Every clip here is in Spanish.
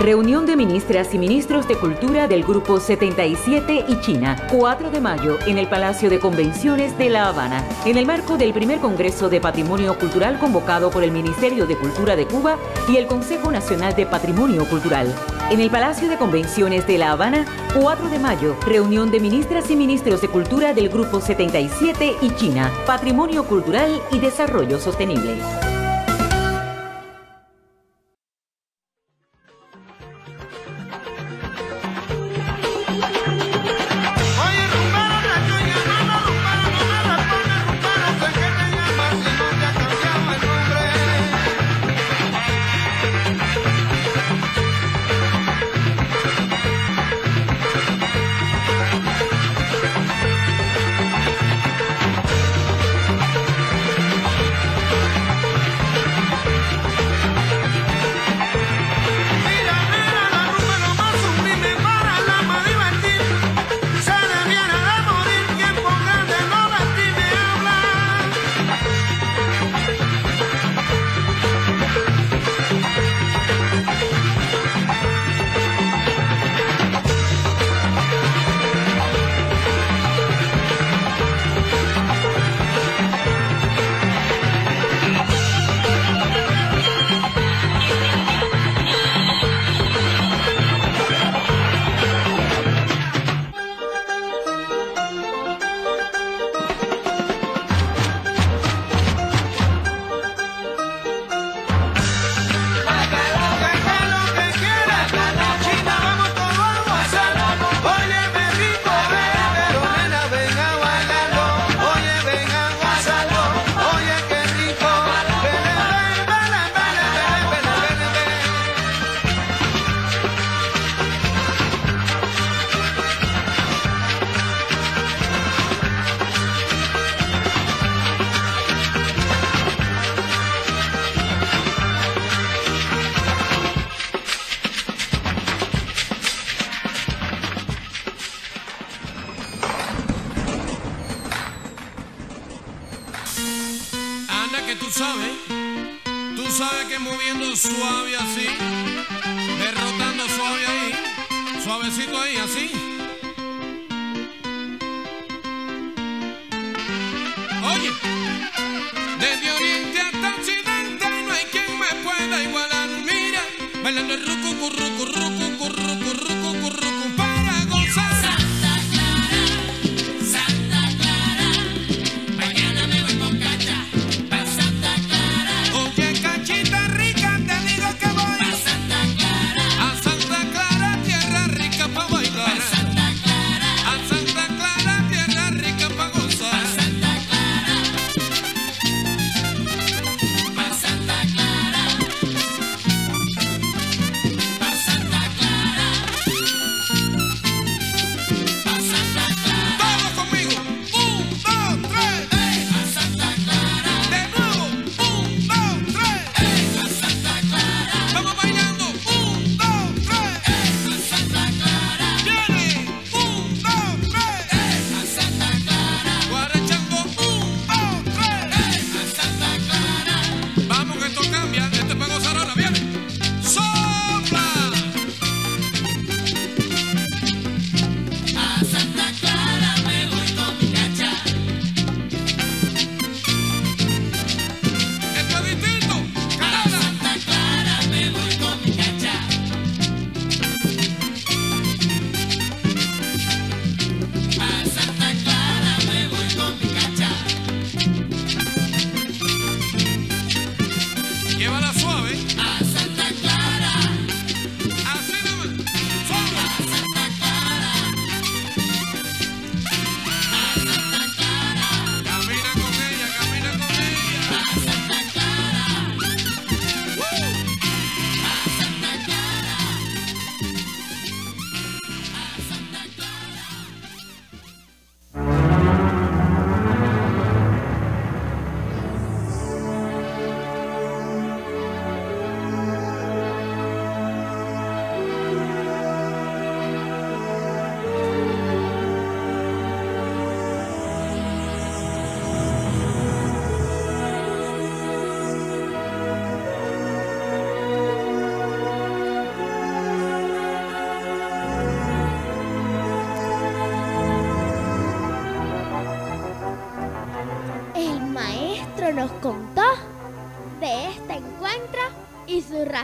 Reunión de ministras y ministros de Cultura del Grupo 77 y China, 4 de mayo, en el Palacio de Convenciones de La Habana, en el marco del primer Congreso de Patrimonio Cultural convocado por el Ministerio de Cultura de Cuba y el Consejo Nacional de Patrimonio Cultural. En el Palacio de Convenciones de La Habana, 4 de mayo, reunión de ministras y ministros de Cultura del Grupo 77 y China, Patrimonio Cultural y Desarrollo Sostenible.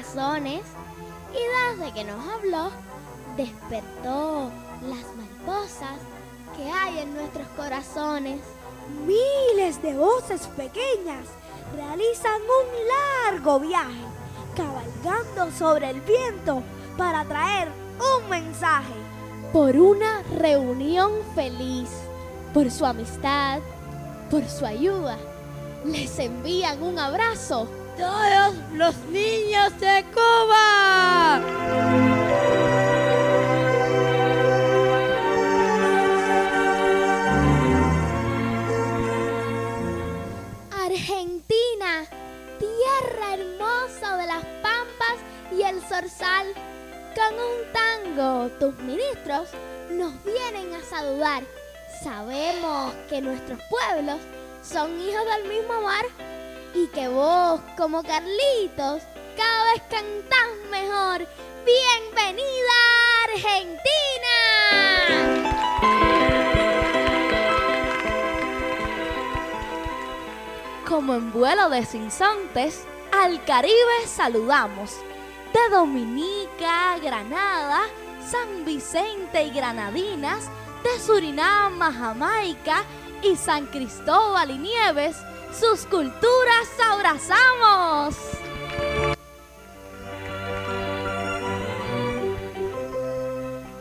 Corazones y desde que nos habló, despertó las mariposas que hay en nuestros corazones. Miles de voces pequeñas realizan un largo viaje, cabalgando sobre el viento para traer un mensaje. Por una reunión feliz, por su amistad, por su ayuda, les envían un abrazo. Todos los niños de Cuba. Argentina, tierra hermosa de las pampas y el zorzal, con un tango tus ministros nos vienen a saludar. Sabemos que nuestros pueblos son hijos del mismo mar y que vos, como Carlitos, cada vez cantás mejor. ¡Bienvenida Argentina! Como en vuelo de sinsontes, al Caribe saludamos. De Dominica, Granada, San Vicente y Granadinas, de Surinam Jamaica y San Cristóbal y Nieves, sus culturas abrazamos.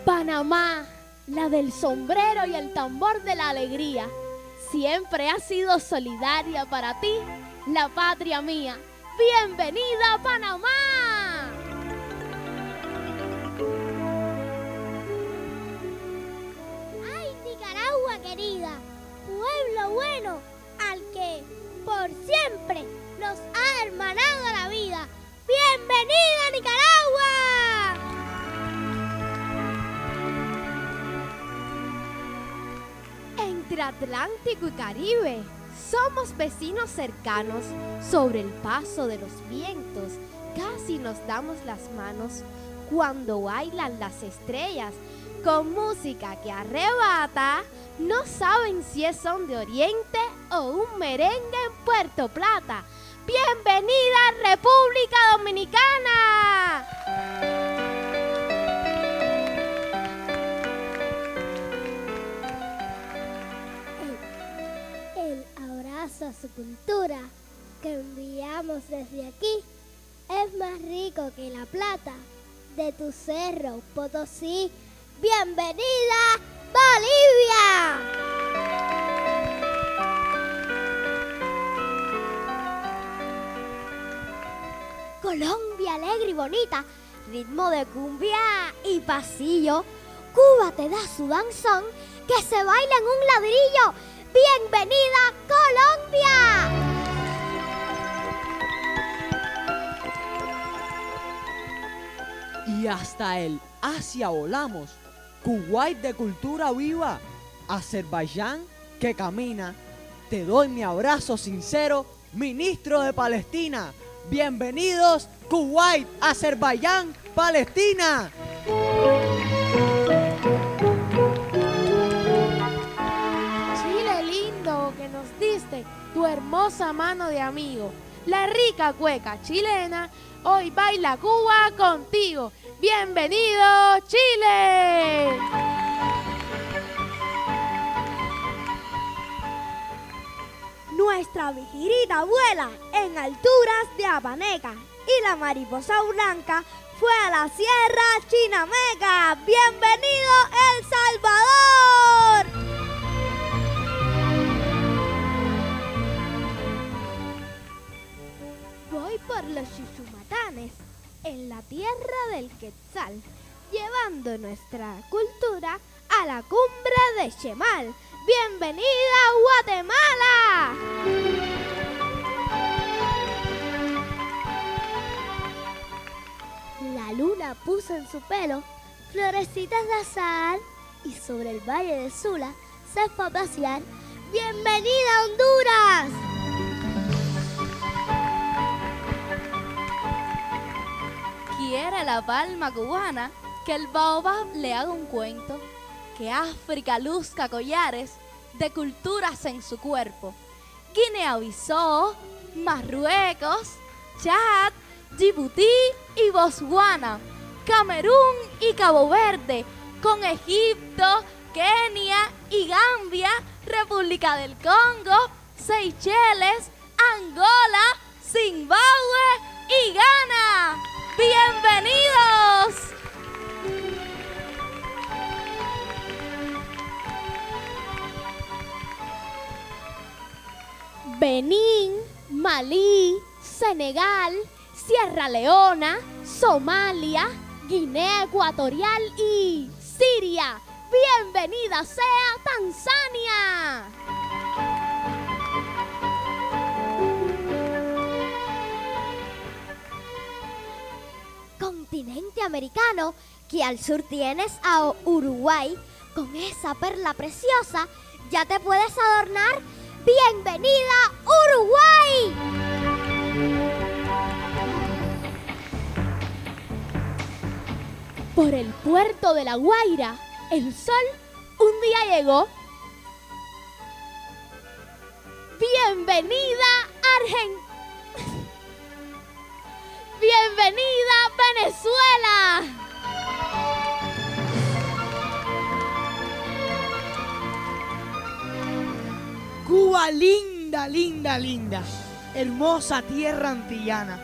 Panamá, la del sombrero y el tambor de la alegría, siempre ha sido solidaria para ti, la patria mía. Bienvenida a Panamá. ¡Ay, Nicaragua querida! Pueblo bueno que por siempre nos ha hermanado la vida. ¡Bienvenida Nicaragua! Entre Atlántico y Caribe somos vecinos cercanos sobre el paso de los vientos. Casi nos damos las manos cuando bailan las estrellas con música que arrebata. No saben si son de Oriente o un merengue en Puerto Plata. Bienvenida República Dominicana. El abrazo a su cultura que enviamos desde aquí es más rico que la plata de tu cerro, Potosí. ¡Bienvenida, Bolivia! Colombia alegre y bonita, ritmo de cumbia y pasillo. Cuba te da su danzón que se baila en un ladrillo. ¡Bienvenida Colombia! Y hasta el Asia volamos. Kuwait de cultura viva. Azerbaiyán que camina. Te doy mi abrazo sincero, ministro de Palestina. Bienvenidos, Kuwait, Azerbaiyán, Palestina. Chile lindo que nos diste tu hermosa mano de amigo. La rica cueca chilena hoy baila Cuba contigo. Bienvenido Chile. Nuestra vigirita vuela en alturas de Apaneca y la mariposa blanca fue a la Sierra Chinameca. ¡Bienvenido El Salvador! Voy por los chuchumatanes en la tierra del Quetzal, llevando nuestra cultura a la cumbre de Chemal. ¡Bienvenida Guatemala! La luna puso en su pelo florecitas de azahar y sobre el valle de Sula se fue a pasear. ¡Bienvenida Honduras! Quiere la palma cubana que el baobab le haga un cuento, que África luzca collares de culturas en su cuerpo. Guinea-Bissau, Marruecos, Chad, Djibouti y Botswana, Camerún y Cabo Verde, con Egipto, Kenia y Gambia, República del Congo, Seychelles, Angola, Zimbabue y Ghana. ¡Bienvenidos! Benín, Malí, Senegal, Sierra Leona, Somalia, Guinea Ecuatorial y Siria. Bienvenida sea Tanzania. Continente americano que al sur tienes a Uruguay, con esa perla preciosa ya te puedes adornar. Bienvenida Uruguay. Por el puerto de La Guaira, el sol un día llegó. Bienvenida Argentina. Bienvenida Venezuela. Cuba linda, linda, linda. Hermosa tierra antillana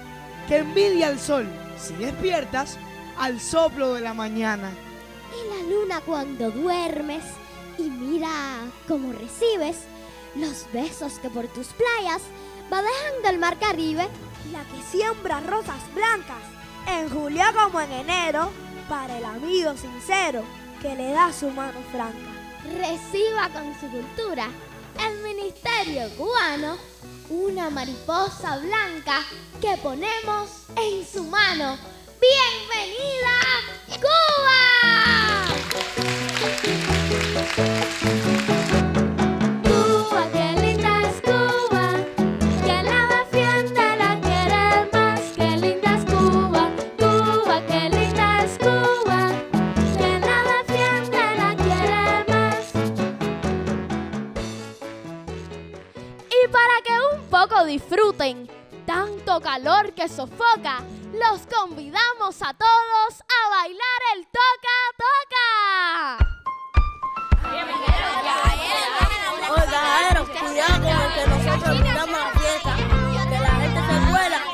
que envidia el sol si despiertas al soplo de la mañana. Y la luna cuando duermes y mira cómo recibes los besos que por tus playas va dejando el mar Caribe. La que siembra rosas blancas en julio como en enero para el amigo sincero que le da su mano franca. Reciba con su cultura el ministerio cubano una mariposa blanca que ponemos en su mano. ¡Bienvenida Cuba! Disfruten tanto calor que sofoca, los convidamos a todos a bailar el toca toca. Oiga, cuidado con el que nosotros invitamos a la fiesta, que la gente se vuela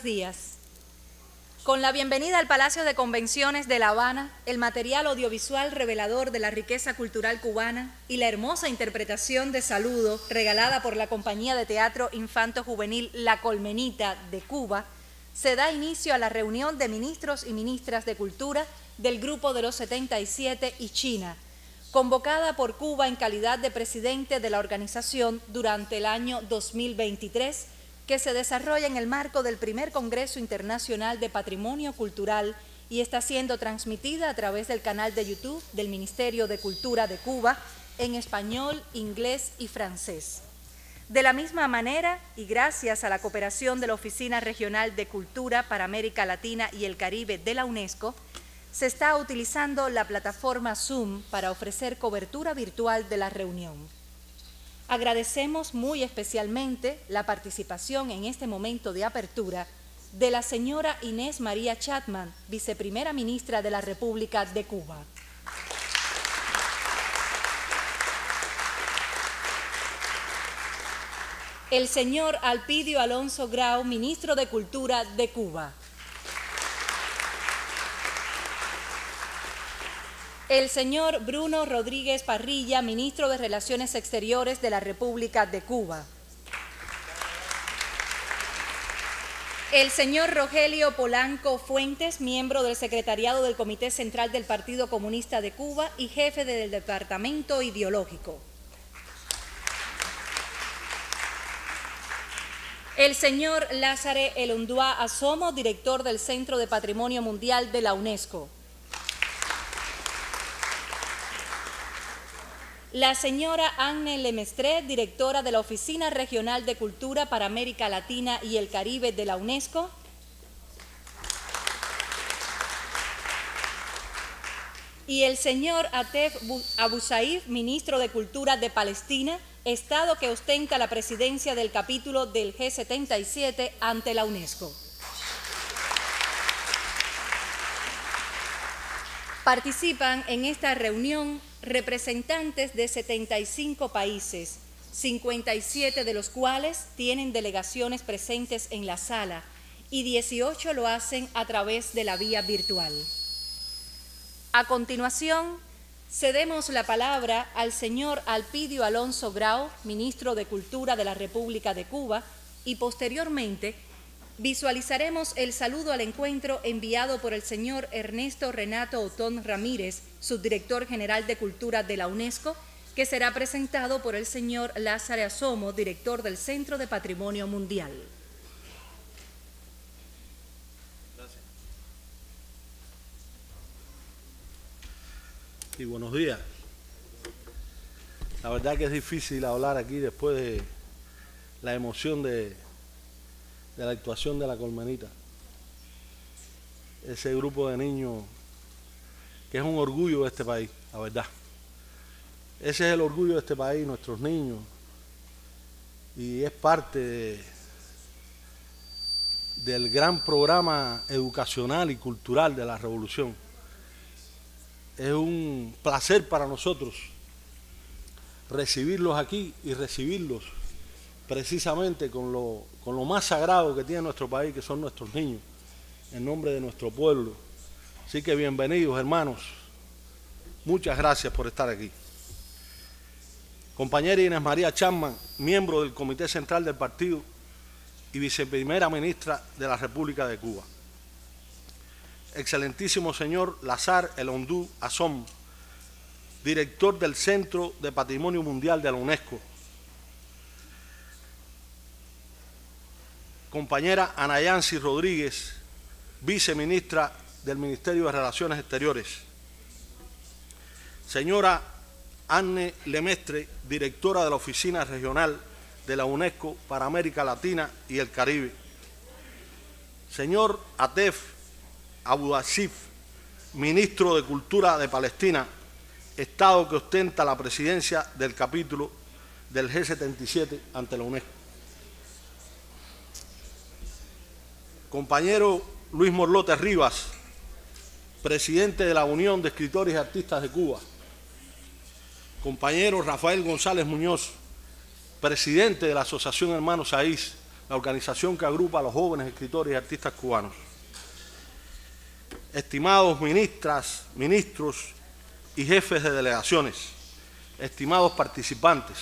buenos días. Con la bienvenida al Palacio de Convenciones de La Habana, el material audiovisual revelador de la riqueza cultural cubana y la hermosa interpretación de saludo regalada por la compañía de teatro infanto juvenil La Colmenita de Cuba, se da inicio a la reunión de ministros y ministras de cultura del Grupo de los 77 y China, convocada por Cuba en calidad de presidente de la organización durante el año 2023 que se desarrolla en el marco del primer Congreso Internacional de Patrimonio Cultural y está siendo transmitida a través del canal de YouTube del Ministerio de Cultura de Cuba en español, inglés y francés. De la misma manera, y gracias a la cooperación de la Oficina Regional de Cultura para América Latina y el Caribe de la UNESCO, se está utilizando la plataforma Zoom para ofrecer cobertura virtual de la reunión. Agradecemos muy especialmente la participación en este momento de apertura de la señora Inés María Chatman, viceprimera ministra de la República de Cuba. El señor Alpidio Alonso Grau, ministro de Cultura de Cuba. El señor Bruno Rodríguez Parrilla, ministro de Relaciones Exteriores de la República de Cuba. El señor Rogelio Polanco Fuentes, miembro del secretariado del Comité Central del Partido Comunista de Cuba y jefe del Departamento Ideológico. El señor Lázare Elundua Asomo, director del Centro de Patrimonio Mundial de la UNESCO. La señora Anne Lemestre, directora de la Oficina Regional de Cultura para América Latina y el Caribe de la UNESCO. Y el señor Atef Abu Saif, ministro de Cultura de Palestina, Estado que ostenta la presidencia del capítulo del G77 ante la UNESCO. Participan en esta reunión representantes de 75 países, 57 de los cuales tienen delegaciones presentes en la sala y 18 lo hacen a través de la vía virtual. A continuación, cedemos la palabra al señor Alpidio Alonso Grau, ministro de Cultura de la República de Cuba, y posteriormente visualizaremos el saludo al encuentro enviado por el señor Ernesto Renato Otón Ramírez, subdirector general de Cultura de la UNESCO, que será presentado por el señor Lázaro Asomo, director del Centro de Patrimonio Mundial. Y buenos días. La verdad que es difícil hablar aquí después de la emoción de, de la actuación de la colmenita. Ese grupo de niños que es un orgullo de este país, la verdad. Ese es el orgullo de este país, nuestros niños. Y es parte del gran programa educacional y cultural de la revolución. Es un placer para nosotros recibirlos aquí y recibirlos precisamente con lo, con lo más sagrado que tiene nuestro país, que son nuestros niños, en nombre de nuestro pueblo. Así que bienvenidos, hermanos. Muchas gracias por estar aquí. Compañera Inés María Chapman, miembro del Comité Central del Partido y viceprimera ministra de la República de Cuba. Excelentísimo señor Lazar Elondú Asom, director del Centro de Patrimonio Mundial de la UNESCO. Compañera Anayansi Rodríguez, viceministra del Ministerio de Relaciones Exteriores. Señora Anne Lemestre, directora de la Oficina Regional de la UNESCO para América Latina y el Caribe. Señor Atef Asif, ministro de Cultura de Palestina, Estado que ostenta la presidencia del capítulo del G77 ante la UNESCO. Compañero Luis Morlote Rivas, presidente de la Unión de Escritores y Artistas de Cuba. Compañero Rafael González Muñoz, presidente de la Asociación Hermanos Saís, la organización que agrupa a los jóvenes escritores y artistas cubanos. Estimados ministras, ministros y jefes de delegaciones, estimados participantes,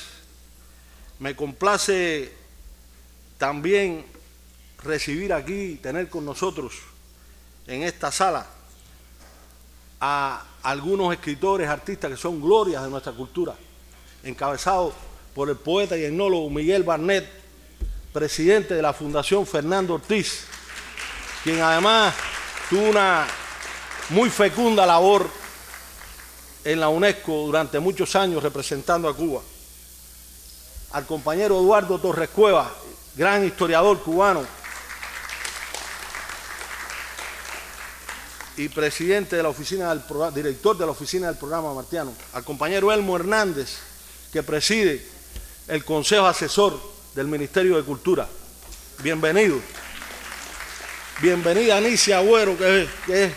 me complace también recibir aquí, tener con nosotros en esta sala a algunos escritores, artistas que son glorias de nuestra cultura, encabezados por el poeta y etnólogo Miguel Barnett, presidente de la Fundación Fernando Ortiz, quien además tuvo una muy fecunda labor en la UNESCO durante muchos años representando a Cuba. al compañero Eduardo Torres Cueva, gran historiador cubano y presidente de la oficina del director de la oficina del programa Martiano, al compañero Elmo Hernández, que preside el Consejo Asesor del Ministerio de Cultura. Bienvenido. Bienvenida Anicia Agüero, que es, que es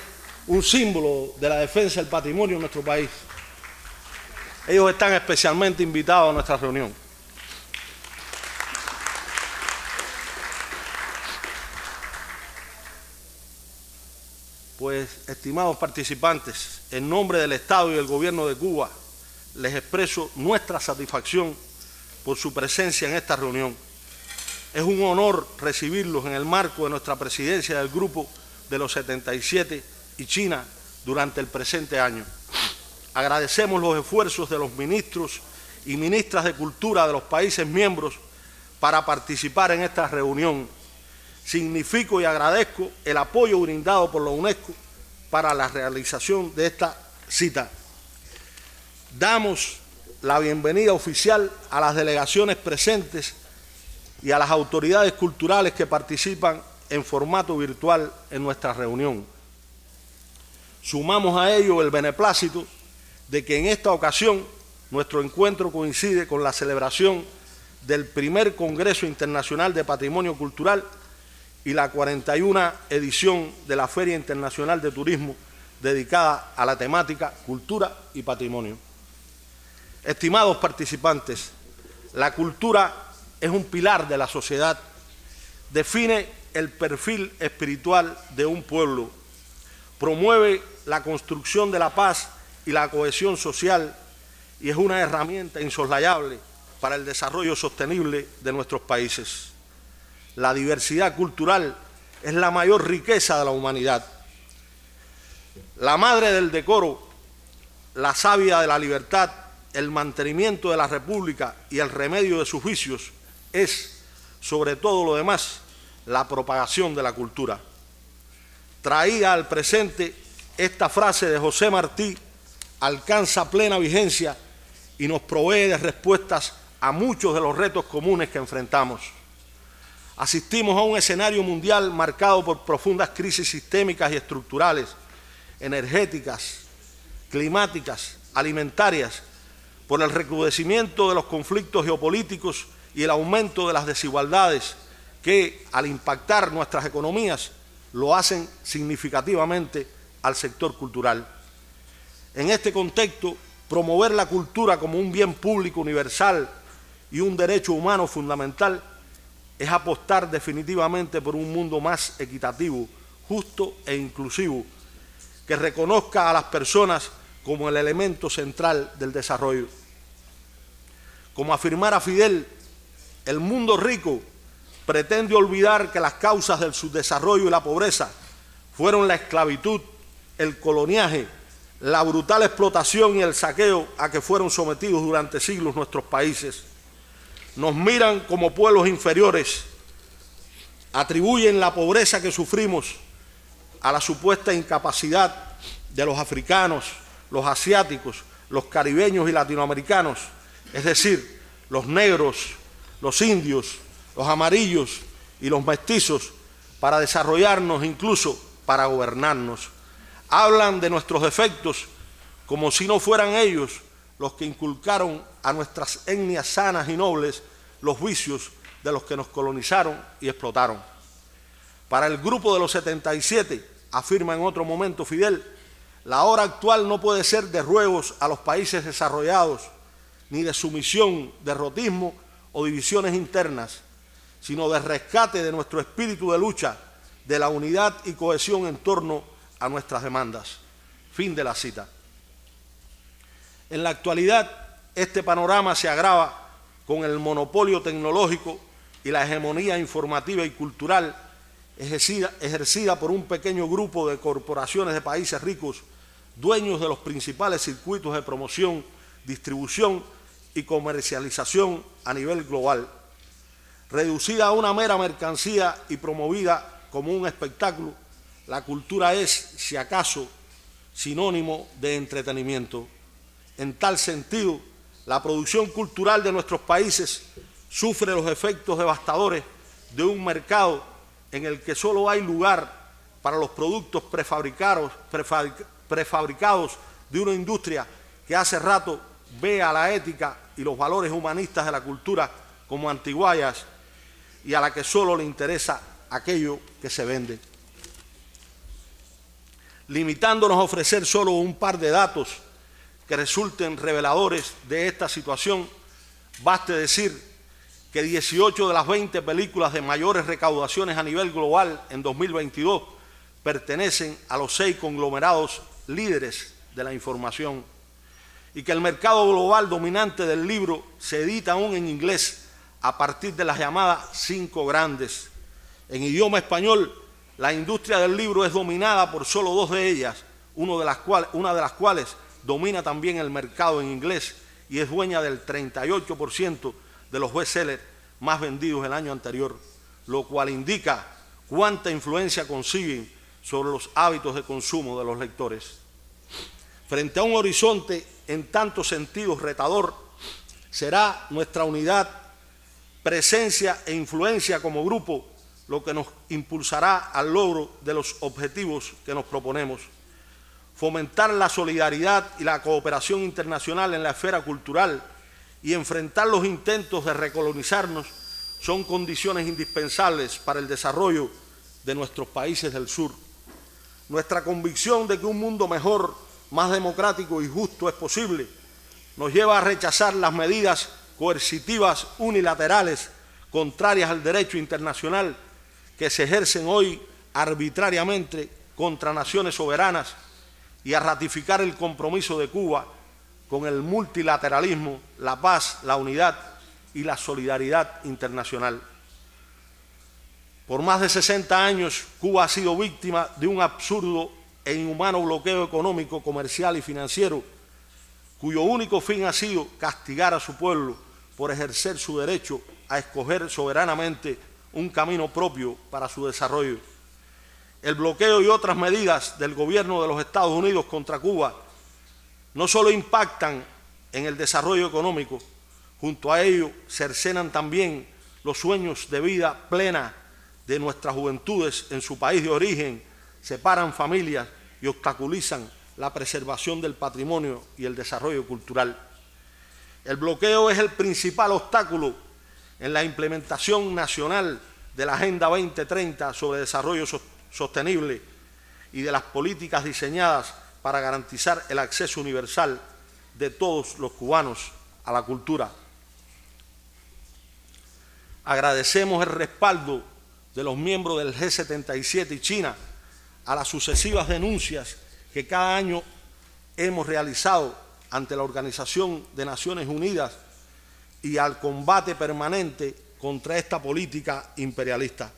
un símbolo de la defensa del patrimonio en nuestro país. Ellos están especialmente invitados a nuestra reunión. Pues, estimados participantes, en nombre del Estado y del Gobierno de Cuba, les expreso nuestra satisfacción por su presencia en esta reunión. Es un honor recibirlos en el marco de nuestra presidencia del Grupo de los 77 y China durante el presente año. Agradecemos los esfuerzos de los ministros y ministras de Cultura de los países miembros para participar en esta reunión significo y agradezco el apoyo brindado por la UNESCO para la realización de esta cita. Damos la bienvenida oficial a las delegaciones presentes y a las autoridades culturales que participan en formato virtual en nuestra reunión. Sumamos a ello el beneplácito de que en esta ocasión nuestro encuentro coincide con la celebración del primer Congreso Internacional de Patrimonio Cultural y la 41 edición de la Feria Internacional de Turismo dedicada a la temática cultura y patrimonio. Estimados participantes, la cultura es un pilar de la sociedad, define el perfil espiritual de un pueblo, promueve la construcción de la paz y la cohesión social y es una herramienta insoslayable para el desarrollo sostenible de nuestros países la diversidad cultural es la mayor riqueza de la humanidad. La madre del decoro, la sabia de la libertad, el mantenimiento de la república y el remedio de sus vicios es, sobre todo lo demás, la propagación de la cultura. Traída al presente, esta frase de José Martí alcanza plena vigencia y nos provee de respuestas a muchos de los retos comunes que enfrentamos. Asistimos a un escenario mundial marcado por profundas crisis sistémicas y estructurales, energéticas, climáticas, alimentarias, por el recrudecimiento de los conflictos geopolíticos y el aumento de las desigualdades que, al impactar nuestras economías, lo hacen significativamente al sector cultural. En este contexto, promover la cultura como un bien público universal y un derecho humano fundamental es apostar definitivamente por un mundo más equitativo, justo e inclusivo, que reconozca a las personas como el elemento central del desarrollo. Como afirmara Fidel, el mundo rico pretende olvidar que las causas del subdesarrollo y la pobreza fueron la esclavitud, el coloniaje, la brutal explotación y el saqueo a que fueron sometidos durante siglos nuestros países nos miran como pueblos inferiores, atribuyen la pobreza que sufrimos a la supuesta incapacidad de los africanos, los asiáticos, los caribeños y latinoamericanos, es decir, los negros, los indios, los amarillos y los mestizos, para desarrollarnos, incluso para gobernarnos. Hablan de nuestros defectos como si no fueran ellos los que inculcaron a nuestras etnias sanas y nobles los vicios de los que nos colonizaron y explotaron. Para el grupo de los 77, afirma en otro momento Fidel, la hora actual no puede ser de ruegos a los países desarrollados, ni de sumisión, derrotismo o divisiones internas, sino de rescate de nuestro espíritu de lucha, de la unidad y cohesión en torno a nuestras demandas. Fin de la cita. En la actualidad, este panorama se agrava con el monopolio tecnológico y la hegemonía informativa y cultural ejercida, por un pequeño grupo de corporaciones de países ricos, dueños de los principales circuitos de promoción, distribución y comercialización a nivel global. Reducida a una mera mercancía y promovida como un espectáculo, la cultura es, si acaso, sinónimo de entretenimiento. En tal sentido, La producción cultural de nuestros países sufre los efectos devastadores de un mercado en el que solo hay lugar para los productos prefabricados, de una industria que hace rato ve a la ética y los valores humanistas de la cultura como antiguayas y a la que solo le interesa aquello que se vende. Limitándonos a ofrecer solo un par de datos que resulten reveladores de esta situación, baste decir que 18 de las 20 películas de mayores recaudaciones a nivel global en 2022 pertenecen a los seis conglomerados líderes de la información y que el mercado global dominante del libro se edita aún en inglés a partir de las llamadas cinco grandes. En idioma español, la industria del libro es dominada por solo dos de ellas, uno de las una de las cuales domina también el mercado en inglés y es dueña del 38% de los bestsellers más vendidos el año anterior, lo cual indica cuánta influencia consiguen sobre los hábitos de consumo de los lectores. Frente a un horizonte en tantos sentidos retador, será nuestra unidad, presencia e influencia como grupo lo que nos impulsará al logro de los objetivos que nos proponemos. Fomentar la solidaridad y la cooperación internacional en la esfera cultural y enfrentar los intentos de recolonizarnos son condiciones indispensables para el desarrollo de nuestros países del sur. Nuestra convicción de que un mundo mejor, más democrático y justo es posible nos lleva a rechazar las medidas coercitivas unilaterales contrarias al derecho internacional que se ejercen hoy arbitrariamente contra naciones soberanas y a ratificar el compromiso de Cuba con el multilateralismo, la paz, la unidad y la solidaridad internacional. Por más de 60 años, Cuba ha sido víctima de un absurdo e inhumano bloqueo económico, comercial y financiero, cuyo único fin ha sido castigar a su pueblo por ejercer su derecho a escoger soberanamente un camino propio para su desarrollo. El bloqueo y otras medidas del gobierno de los Estados Unidos contra Cuba no solo impactan en el desarrollo económico, junto a ello cercenan también los sueños de vida plena de nuestras juventudes en su país de origen, separan familias y obstaculizan la preservación del patrimonio y el desarrollo cultural. El bloqueo es el principal obstáculo en la implementación nacional de la Agenda 2030 sobre desarrollo sostenible y de las políticas diseñadas para garantizar el acceso universal de todos los cubanos a la cultura. Agradecemos el respaldo de los miembros del G77 y China a las sucesivas denuncias que cada año hemos realizado ante la Organización de Naciones Unidas y al combate permanente contra esta política imperialista.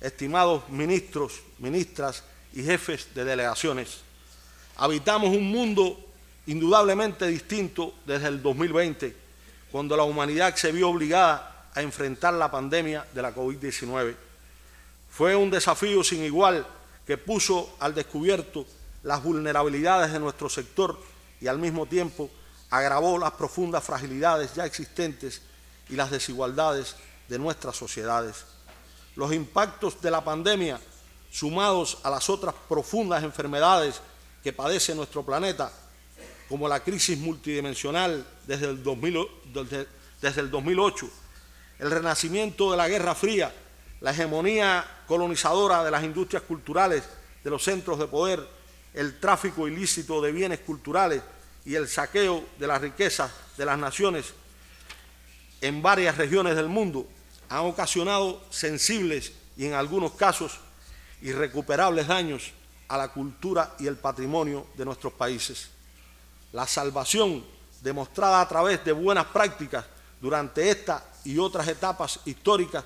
Estimados ministros, ministras y jefes de delegaciones, habitamos un mundo indudablemente distinto desde el 2020, cuando la humanidad se vio obligada a enfrentar la pandemia de la COVID-19. Fue un desafío sin igual que puso al descubierto las vulnerabilidades de nuestro sector y al mismo tiempo agravó las profundas fragilidades ya existentes y las desigualdades de nuestras sociedades. Los impactos de la pandemia, sumados a las otras profundas enfermedades que padece nuestro planeta, como la crisis multidimensional desde el, desde el 2008, el renacimiento de la Guerra Fría, la hegemonía colonizadora de las industrias culturales, de los centros de poder, el tráfico ilícito de bienes culturales y el saqueo de las riquezas de las naciones en varias regiones del mundo han ocasionado sensibles y en algunos casos irrecuperables daños a la cultura y el patrimonio de nuestros países. La salvación demostrada a través de buenas prácticas durante esta y otras etapas históricas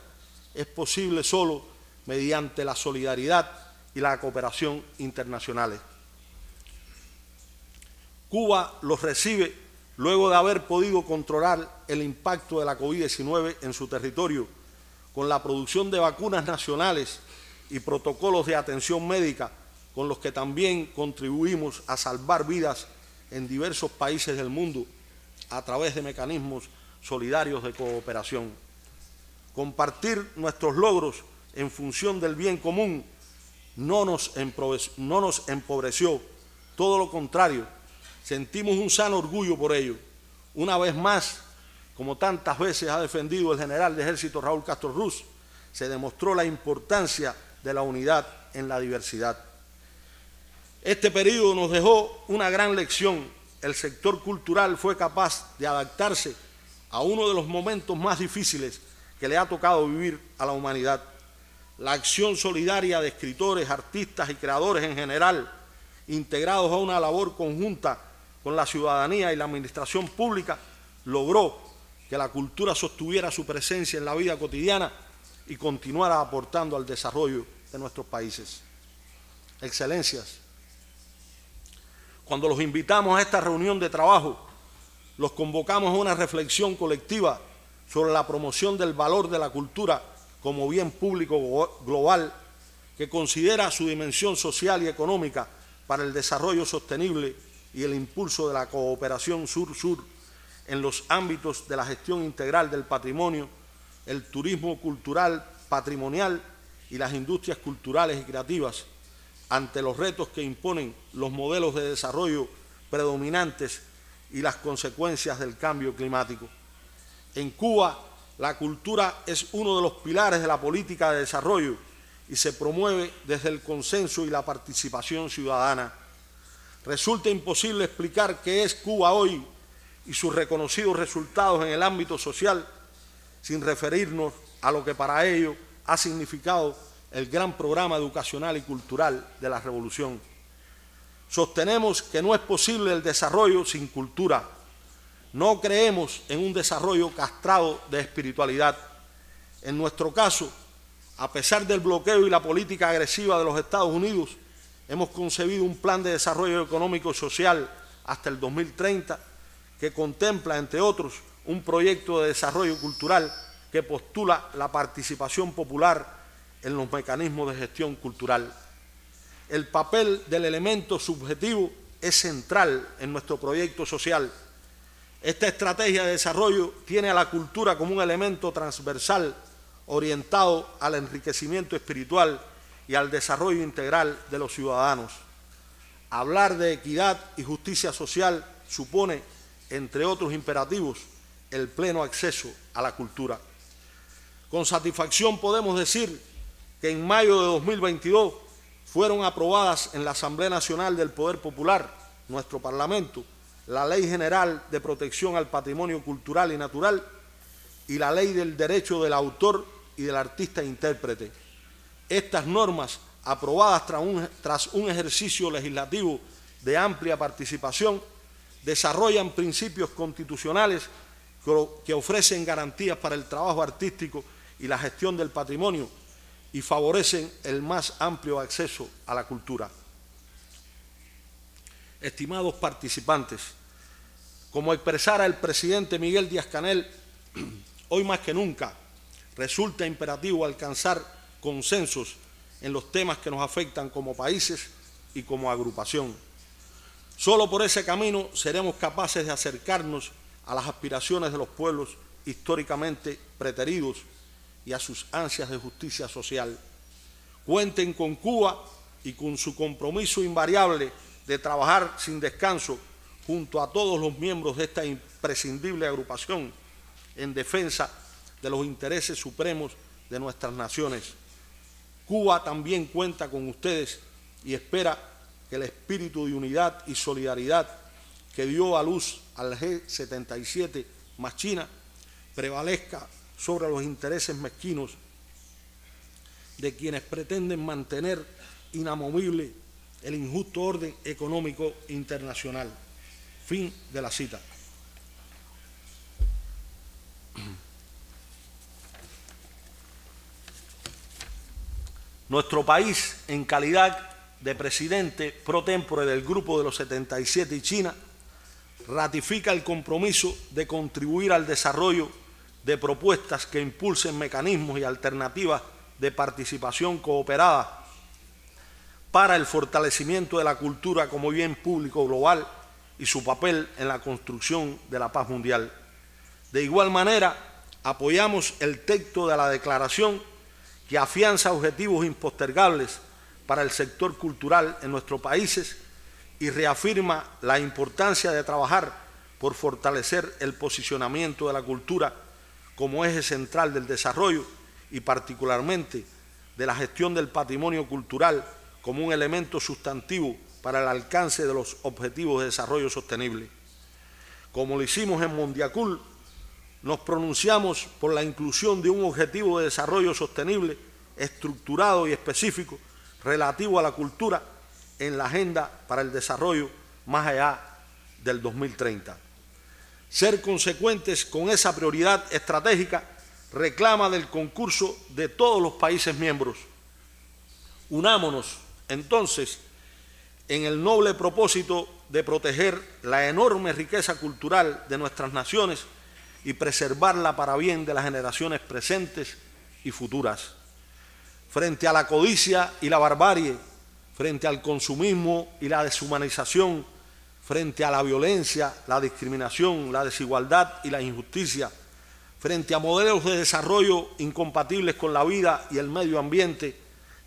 es posible solo mediante la solidaridad y la cooperación internacionales. Cuba los recibe luego de haber podido controlar el impacto de la COVID-19 en su territorio con la producción de vacunas nacionales y protocolos de atención médica con los que también contribuimos a salvar vidas en diversos países del mundo a través de mecanismos solidarios de cooperación. Compartir nuestros logros en función del bien común no nos, no nos empobreció, todo lo contrario, sentimos un sano orgullo por ello. Una vez más, como tantas veces ha defendido el general de ejército Raúl Castro Ruz, se demostró la importancia de la unidad en la diversidad. Este periodo nos dejó una gran lección. El sector cultural fue capaz de adaptarse a uno de los momentos más difíciles que le ha tocado vivir a la humanidad. La acción solidaria de escritores, artistas y creadores en general, integrados a una labor conjunta con la ciudadanía y la administración pública, logró que la cultura sostuviera su presencia en la vida cotidiana y continuara aportando al desarrollo de nuestros países. Excelencias, cuando los invitamos a esta reunión de trabajo, los convocamos a una reflexión colectiva sobre la promoción del valor de la cultura como bien público global que considera su dimensión social y económica para el desarrollo sostenible y el impulso de la cooperación sur-sur en los ámbitos de la gestión integral del patrimonio, el turismo cultural patrimonial y las industrias culturales y creativas, ante los retos que imponen los modelos de desarrollo predominantes y las consecuencias del cambio climático. En Cuba, la cultura es uno de los pilares de la política de desarrollo y se promueve desde el consenso y la participación ciudadana. Resulta imposible explicar qué es Cuba hoy y sus reconocidos resultados en el ámbito social sin referirnos a lo que para ello ha significado el gran programa educacional y cultural de la revolución. Sostenemos que no es posible el desarrollo sin cultura. No creemos en un desarrollo castrado de espiritualidad. En nuestro caso, a pesar del bloqueo y la política agresiva de los Estados Unidos, hemos concebido un plan de desarrollo económico y social hasta el 2030 que contempla, entre otros, un proyecto de desarrollo cultural que postula la participación popular en los mecanismos de gestión cultural. El papel del elemento subjetivo es central en nuestro proyecto social. Esta estrategia de desarrollo tiene a la cultura como un elemento transversal orientado al enriquecimiento espiritual y al desarrollo integral de los ciudadanos. Hablar de equidad y justicia social supone, entre otros imperativos, el pleno acceso a la cultura. Con satisfacción podemos decir que en mayo de 2022 fueron aprobadas en la Asamblea Nacional del Poder Popular, nuestro Parlamento, la Ley General de Protección al Patrimonio Cultural y Natural y la Ley del Derecho del Autor y del Artista Intérprete. Estas normas, aprobadas tras un, tras un ejercicio legislativo de amplia participación, desarrollan principios constitucionales que ofrecen garantías para el trabajo artístico y la gestión del patrimonio y favorecen el más amplio acceso a la cultura. Estimados participantes, como expresara el presidente Miguel Díaz Canel, hoy más que nunca resulta imperativo alcanzar consensos en los temas que nos afectan como países y como agrupación. Solo por ese camino seremos capaces de acercarnos a las aspiraciones de los pueblos históricamente preteridos y a sus ansias de justicia social. Cuenten con Cuba y con su compromiso invariable de trabajar sin descanso junto a todos los miembros de esta imprescindible agrupación en defensa de los intereses supremos de nuestras naciones. Cuba también cuenta con ustedes y espera que el espíritu de unidad y solidaridad que dio a luz al G77 más China prevalezca sobre los intereses mezquinos de quienes pretenden mantener inamovible el injusto orden económico internacional. Fin de la cita. Nuestro país, en calidad de presidente pro tempore del Grupo de los 77 y China, ratifica el compromiso de contribuir al desarrollo de propuestas que impulsen mecanismos y alternativas de participación cooperada para el fortalecimiento de la cultura como bien público global y su papel en la construcción de la paz mundial. De igual manera, apoyamos el texto de la declaración que afianza objetivos impostergables para el sector cultural en nuestros países y reafirma la importancia de trabajar por fortalecer el posicionamiento de la cultura como eje central del desarrollo y particularmente de la gestión del patrimonio cultural como un elemento sustantivo para el alcance de los objetivos de desarrollo sostenible. Como lo hicimos en Mondiacul, nos pronunciamos por la inclusión de un objetivo de desarrollo sostenible estructurado y específico relativo a la cultura en la agenda para el desarrollo más allá del 2030. Ser consecuentes con esa prioridad estratégica reclama del concurso de todos los países miembros. Unámonos entonces en el noble propósito de proteger la enorme riqueza cultural de nuestras naciones y preservarla para bien de las generaciones presentes y futuras. Frente a la codicia y la barbarie, frente al consumismo y la deshumanización, frente a la violencia, la discriminación, la desigualdad y la injusticia, frente a modelos de desarrollo incompatibles con la vida y el medio ambiente,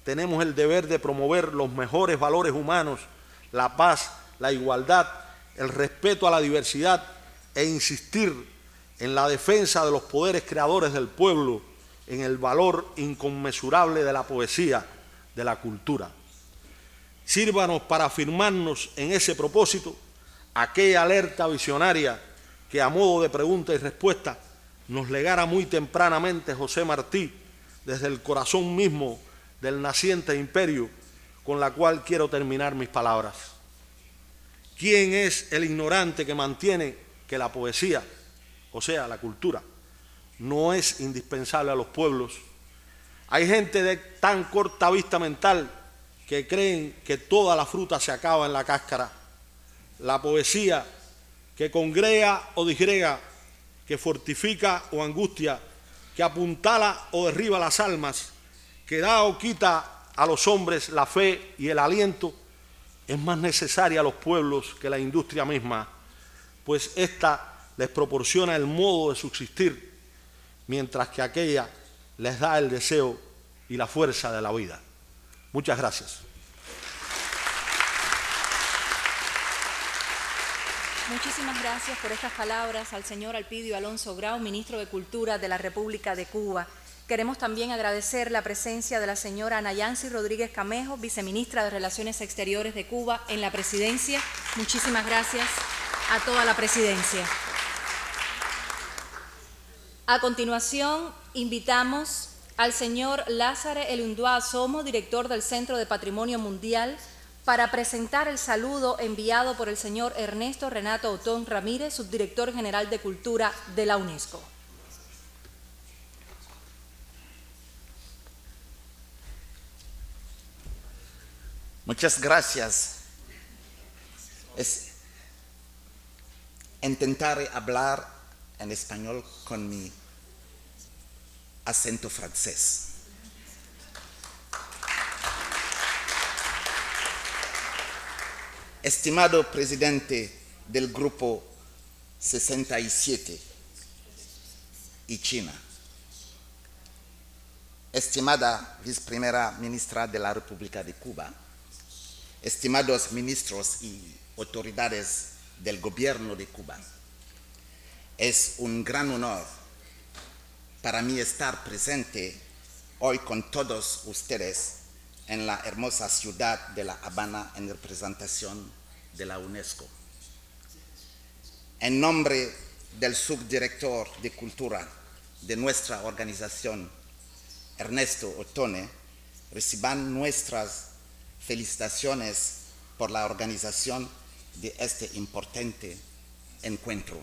tenemos el deber de promover los mejores valores humanos, la paz, la igualdad, el respeto a la diversidad e insistir en la defensa de los poderes creadores del pueblo, en el valor inconmensurable de la poesía, de la cultura. Sírvanos para afirmarnos en ese propósito aquella alerta visionaria que a modo de pregunta y respuesta nos legara muy tempranamente José Martí desde el corazón mismo del naciente imperio con la cual quiero terminar mis palabras. ¿Quién es el ignorante que mantiene que la poesía, o sea, la cultura, no es indispensable a los pueblos? Hay gente de tan corta vista mental que creen que toda la fruta se acaba en la cáscara. La poesía que congrega o disgrega, que fortifica o angustia, que apuntala o derriba las almas, que da o quita a los hombres la fe y el aliento, es más necesaria a los pueblos que la industria misma, pues ésta les proporciona el modo de subsistir, mientras que aquella les da el deseo y la fuerza de la vida. Muchas gracias. Muchísimas gracias por estas palabras al señor Alpidio Alonso Grau, ministro de Cultura de la República de Cuba. Queremos también agradecer la presencia de la señora Anayansi Rodríguez Camejo, viceministra de Relaciones Exteriores de Cuba en la presidencia. Muchísimas gracias a toda la presidencia. A continuación, invitamos al señor Lázaro Elundua Somo, director del Centro de Patrimonio Mundial, para presentar el saludo enviado por el señor Ernesto Renato Otón Ramírez, subdirector general de Cultura de la UNESCO. Muchas gracias. Es intentar hablar en español con mi acento francés. Estimado presidente del Grupo 67 y China, estimada viceprimera ministra de la República de Cuba, estimados ministros y autoridades del gobierno de Cuba, es un gran honor para mí estar presente hoy con todos ustedes en la hermosa ciudad de La Habana en representación de la UNESCO. En nombre del subdirector de Cultura de nuestra organización, Ernesto Otone, reciban nuestras felicitaciones por la organización de este importante encuentro.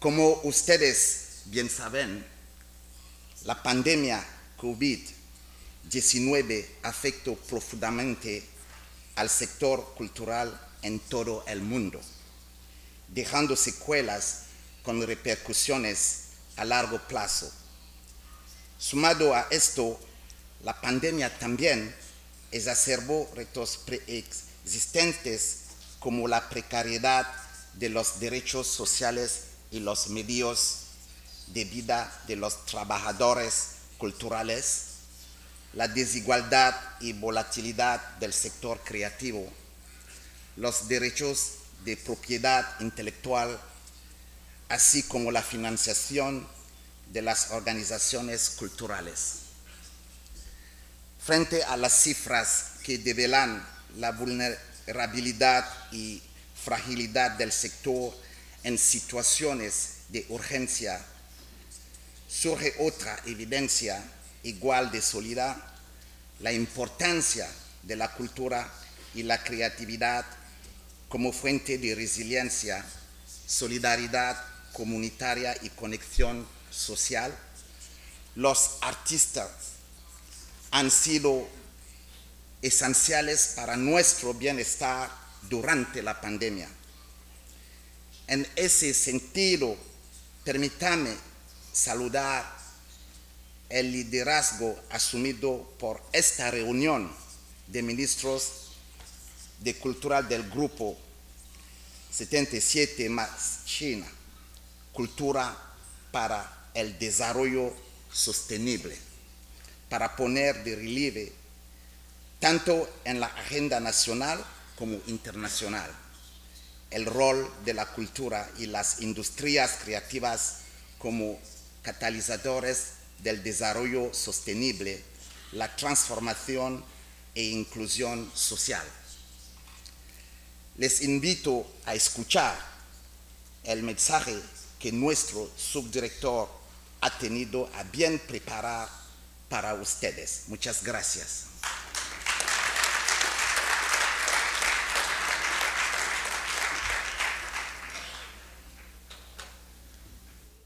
Como ustedes bien saben, la pandemia COVID-19 afectó profundamente al sector cultural en todo el mundo, dejando secuelas con repercusiones a largo plazo. Sumado a esto, la pandemia también exacerbó retos preexistentes como la precariedad de los derechos sociales y los medios de vida de los trabajadores culturales, la desigualdad y volatilidad del sector creativo, los derechos de propiedad intelectual, así como la financiación de las organizaciones culturales. Frente a las cifras que develan la vulnerabilidad y fragilidad del sector en situaciones de urgencia, surge otra evidencia igual de sólida, la importancia de la cultura y la creatividad como fuente de resiliencia, solidaridad comunitaria y conexión social. Los artistas han sido esenciales para nuestro bienestar durante la pandemia. En ese sentido, permítame saludar el liderazgo asumido por esta reunión de ministros de cultura del grupo 77 más China, cultura para el desarrollo sostenible, para poner de relieve tanto en la agenda nacional como internacional el rol de la cultura y las industrias creativas como catalizadores del desarrollo sostenible, la transformación e inclusión social. Les invito a escuchar el mensaje que nuestro subdirector ha tenido a bien preparar para ustedes. Muchas gracias.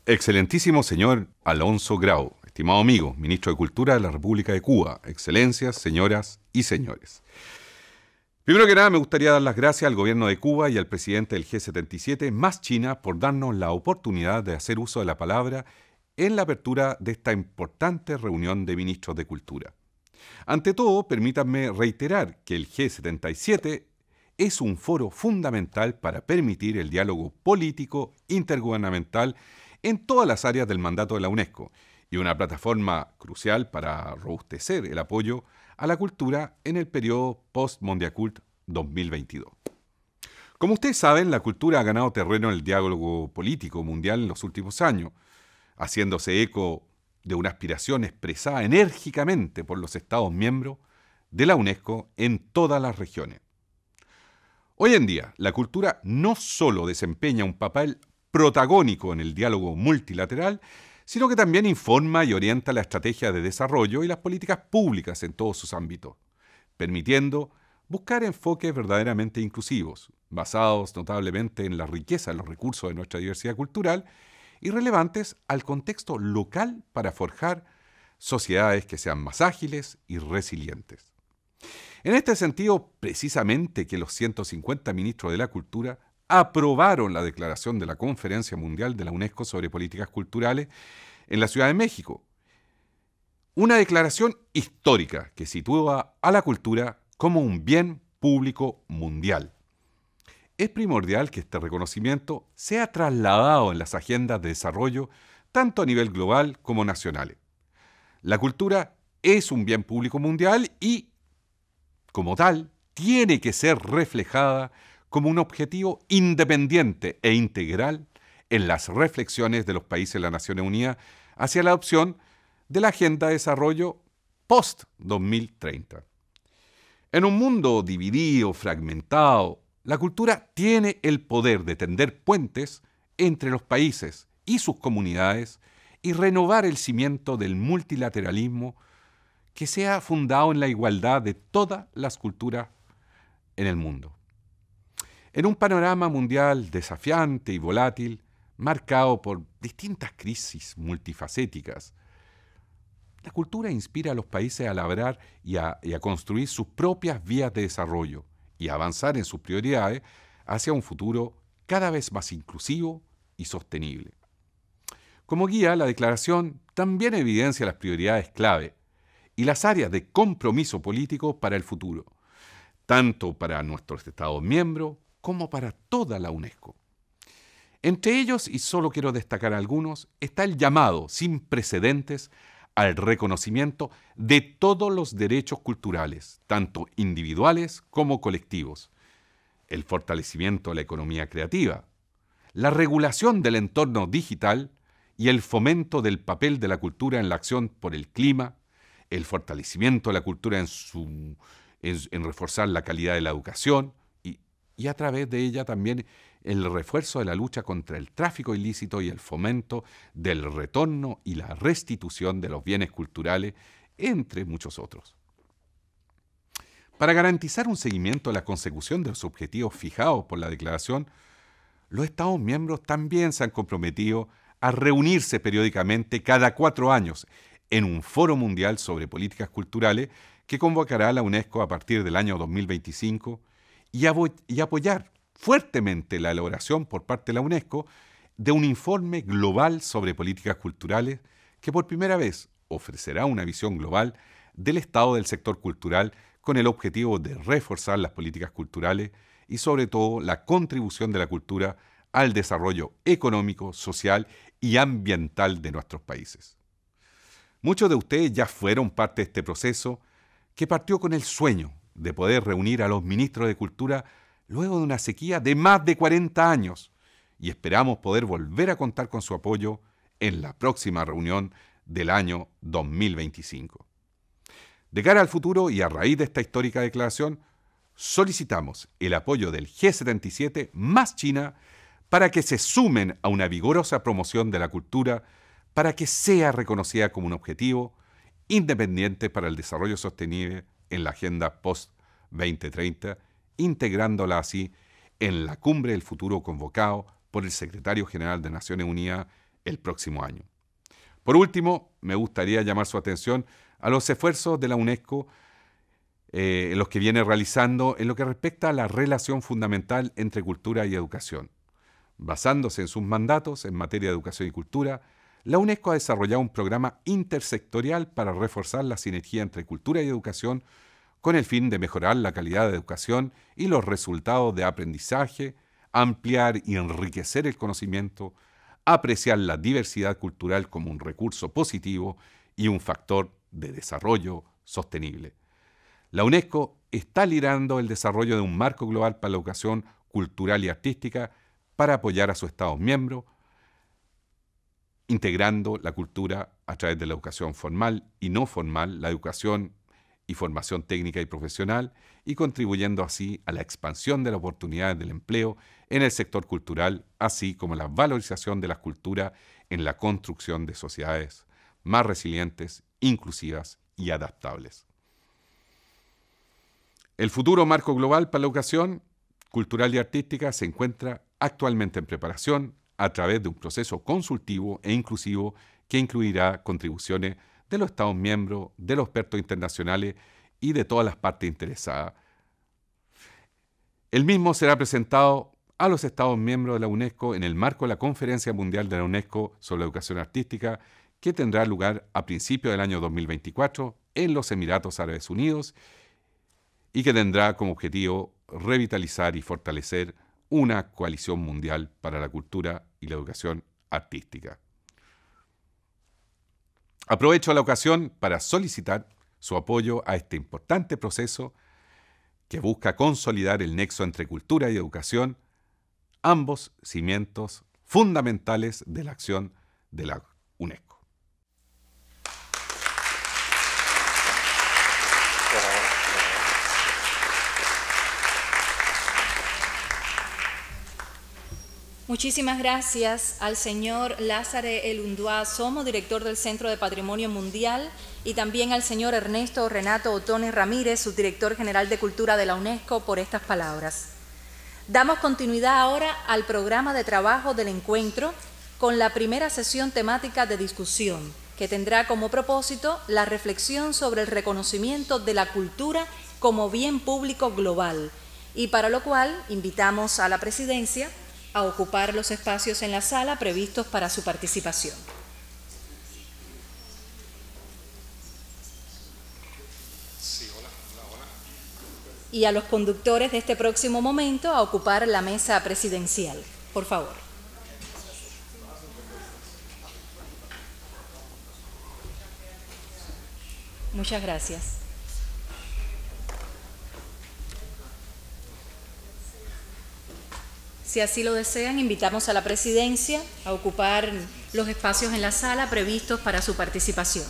Excelentísimo señor Alonso Grau, estimado amigo, ministro de Cultura de la República de Cuba, excelencias, señoras y señores. Primero que nada, me gustaría dar las gracias al gobierno de Cuba y al presidente del G77, más China, por darnos la oportunidad de hacer uso de la palabra en la apertura de esta importante reunión de ministros de Cultura. Ante todo, permítanme reiterar que el G77 es un foro fundamental para permitir el diálogo político intergubernamental en todas las áreas del mandato de la UNESCO y una plataforma crucial para robustecer el apoyo a la cultura en el periodo post-Mondiacult 2022. Como ustedes saben, la cultura ha ganado terreno en el diálogo político mundial en los últimos años, haciéndose eco de una aspiración expresada enérgicamente por los Estados miembros de la UNESCO en todas las regiones. Hoy en día, la cultura no solo desempeña un papel protagónico en el diálogo multilateral, sino que también informa y orienta la estrategia de desarrollo y las políticas públicas en todos sus ámbitos, permitiendo buscar enfoques verdaderamente inclusivos, basados notablemente en la riqueza de los recursos de nuestra diversidad cultural y relevantes al contexto local para forjar sociedades que sean más ágiles y resilientes. En este sentido, precisamente que los 150 ministros de la Cultura aprobaron la declaración de la Conferencia Mundial de la UNESCO sobre Políticas Culturales en la Ciudad de México. Una declaración histórica que sitúa a la cultura como un bien público mundial. Es primordial que este reconocimiento sea trasladado en las agendas de desarrollo tanto a nivel global como nacional. La cultura es un bien público mundial y, como tal, tiene que ser reflejada como un objetivo independiente e integral en las reflexiones de los países de la Naciones Unidas hacia la adopción de la Agenda de Desarrollo post-2030. En un mundo dividido, fragmentado, la cultura tiene el poder de tender puentes entre los países y sus comunidades y renovar el cimiento del multilateralismo que sea fundado en la igualdad de todas las culturas en el mundo. En un panorama mundial desafiante y volátil, marcado por distintas crisis multifacéticas, la cultura inspira a los países a labrar y a, construir sus propias vías de desarrollo y avanzar en sus prioridades hacia un futuro cada vez más inclusivo y sostenible. Como guía, la declaración también evidencia las prioridades clave y las áreas de compromiso político para el futuro, tanto para nuestros Estados miembros como para toda la UNESCO. Entre ellos, y solo quiero destacar algunos, está el llamado, sin precedentes, al reconocimiento de todos los derechos culturales, tanto individuales como colectivos, el fortalecimiento de la economía creativa, la regulación del entorno digital y el fomento del papel de la cultura en la acción por el clima, el fortalecimiento de la cultura en, en, reforzar la calidad de la educación y, a través de ella también el refuerzo de la lucha contra el tráfico ilícito y el fomento del retorno y la restitución de los bienes culturales, entre muchos otros. Para garantizar un seguimiento de la consecución de los objetivos fijados por la declaración, los Estados miembros también se han comprometido a reunirse periódicamente cada cuatro años en un foro mundial sobre políticas culturales que convocará la UNESCO a partir del año 2025 y, apoyar fuertemente la elaboración por parte de la UNESCO de un informe global sobre políticas culturales que por primera vez ofrecerá una visión global del estado del sector cultural con el objetivo de reforzar las políticas culturales y sobre todo la contribución de la cultura al desarrollo económico, social y ambiental de nuestros países. Muchos de ustedes ya fueron parte de este proceso que partió con el sueño de poder reunir a los ministros de Cultura luego de una sequía de más de 40 años y esperamos poder volver a contar con su apoyo en la próxima reunión del año 2025. De cara al futuro y a raíz de esta histórica declaración, solicitamos el apoyo del G77 más China para que se sumen a una vigorosa promoción de la cultura, para que sea reconocida como un objetivo independiente para el desarrollo sostenible en la Agenda Post-2030 integrándola así en la cumbre del futuro convocado por el secretario general de Naciones Unidas el próximo año. Por último, me gustaría llamar su atención a los esfuerzos de la UNESCO eh, los que viene realizando en lo que respecta a la relación fundamental entre cultura y educación. Basándose en sus mandatos en materia de educación y cultura, la UNESCO ha desarrollado un programa intersectorial para reforzar la sinergia entre cultura y educación con el fin de mejorar la calidad de educación y los resultados de aprendizaje, ampliar y enriquecer el conocimiento, apreciar la diversidad cultural como un recurso positivo y un factor de desarrollo sostenible. La UNESCO está liderando el desarrollo de un marco global para la educación cultural y artística para apoyar a sus Estados miembros, integrando la cultura a través de la educación formal y no formal, la educación y formación técnica y profesional y contribuyendo así a la expansión de las oportunidades del empleo en el sector cultural, así como la valorización de la cultura en la construcción de sociedades más resilientes, inclusivas y adaptables. El futuro marco global para la educación cultural y artística se encuentra actualmente en preparación a través de un proceso consultivo e inclusivo que incluirá contribuciones de los Estados miembros, de los expertos internacionales y de todas las partes interesadas. El mismo será presentado a los Estados miembros de la UNESCO en el marco de la Conferencia Mundial de la UNESCO sobre la Educación Artística, que tendrá lugar a principios del año 2024 en los Emiratos Árabes Unidos y que tendrá como objetivo revitalizar y fortalecer una coalición mundial para la cultura y la educación artística. Aprovecho la ocasión para solicitar su apoyo a este importante proceso que busca consolidar el nexo entre cultura y educación, ambos cimientos fundamentales de la acción de la UNESCO. Muchísimas gracias al señor Lázaro Elundua Somo, director del Centro de Patrimonio Mundial, y también al señor Ernesto Renato Otones Ramírez, subdirector general de Cultura de la UNESCO, por estas palabras. Damos continuidad ahora al programa de trabajo del encuentro con la primera sesión temática de discusión, que tendrá como propósito la reflexión sobre el reconocimiento de la cultura como bien público global, y para lo cual invitamos a la presidencia a ocupar los espacios en la sala previstos para su participación. y a los conductores de este próximo momento a ocupar la mesa presidencial. Por favor. Muchas gracias. Si así lo desean, invitamos a la presidencia a ocupar los espacios en la sala previstos para su participación.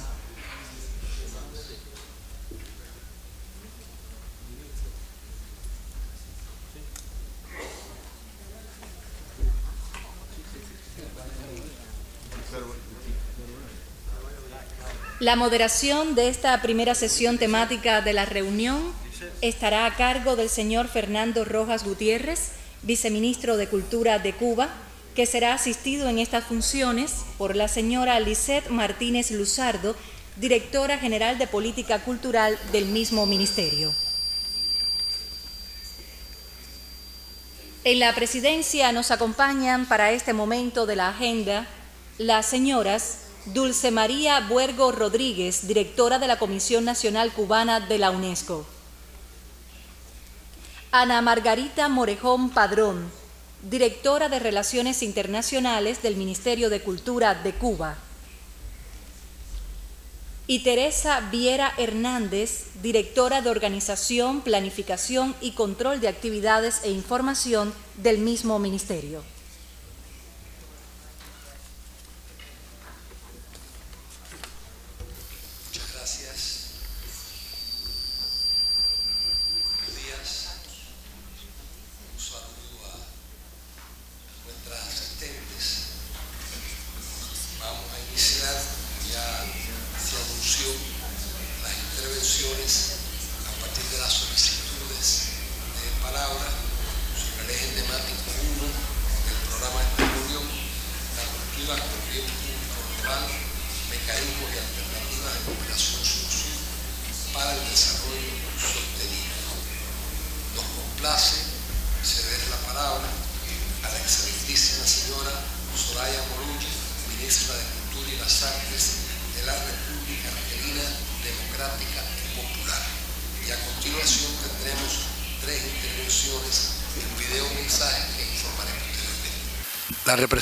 La moderación de esta primera sesión temática de la reunión estará a cargo del señor Fernando Rojas Gutiérrez, viceministro de Cultura de Cuba, que será asistido en estas funciones por la señora Lisette Martínez Luzardo, directora general de Política Cultural del mismo ministerio. En la presidencia nos acompañan para este momento de la agenda las señoras Dulce María Buergo Rodríguez, directora de la Comisión Nacional Cubana de la UNESCO. Ana Margarita Morejón Padrón, directora de Relaciones Internacionales del Ministerio de Cultura de Cuba. Y Teresa Viera Hernández, directora de Organización, Planificación y Control de Actividades e Información del mismo ministerio.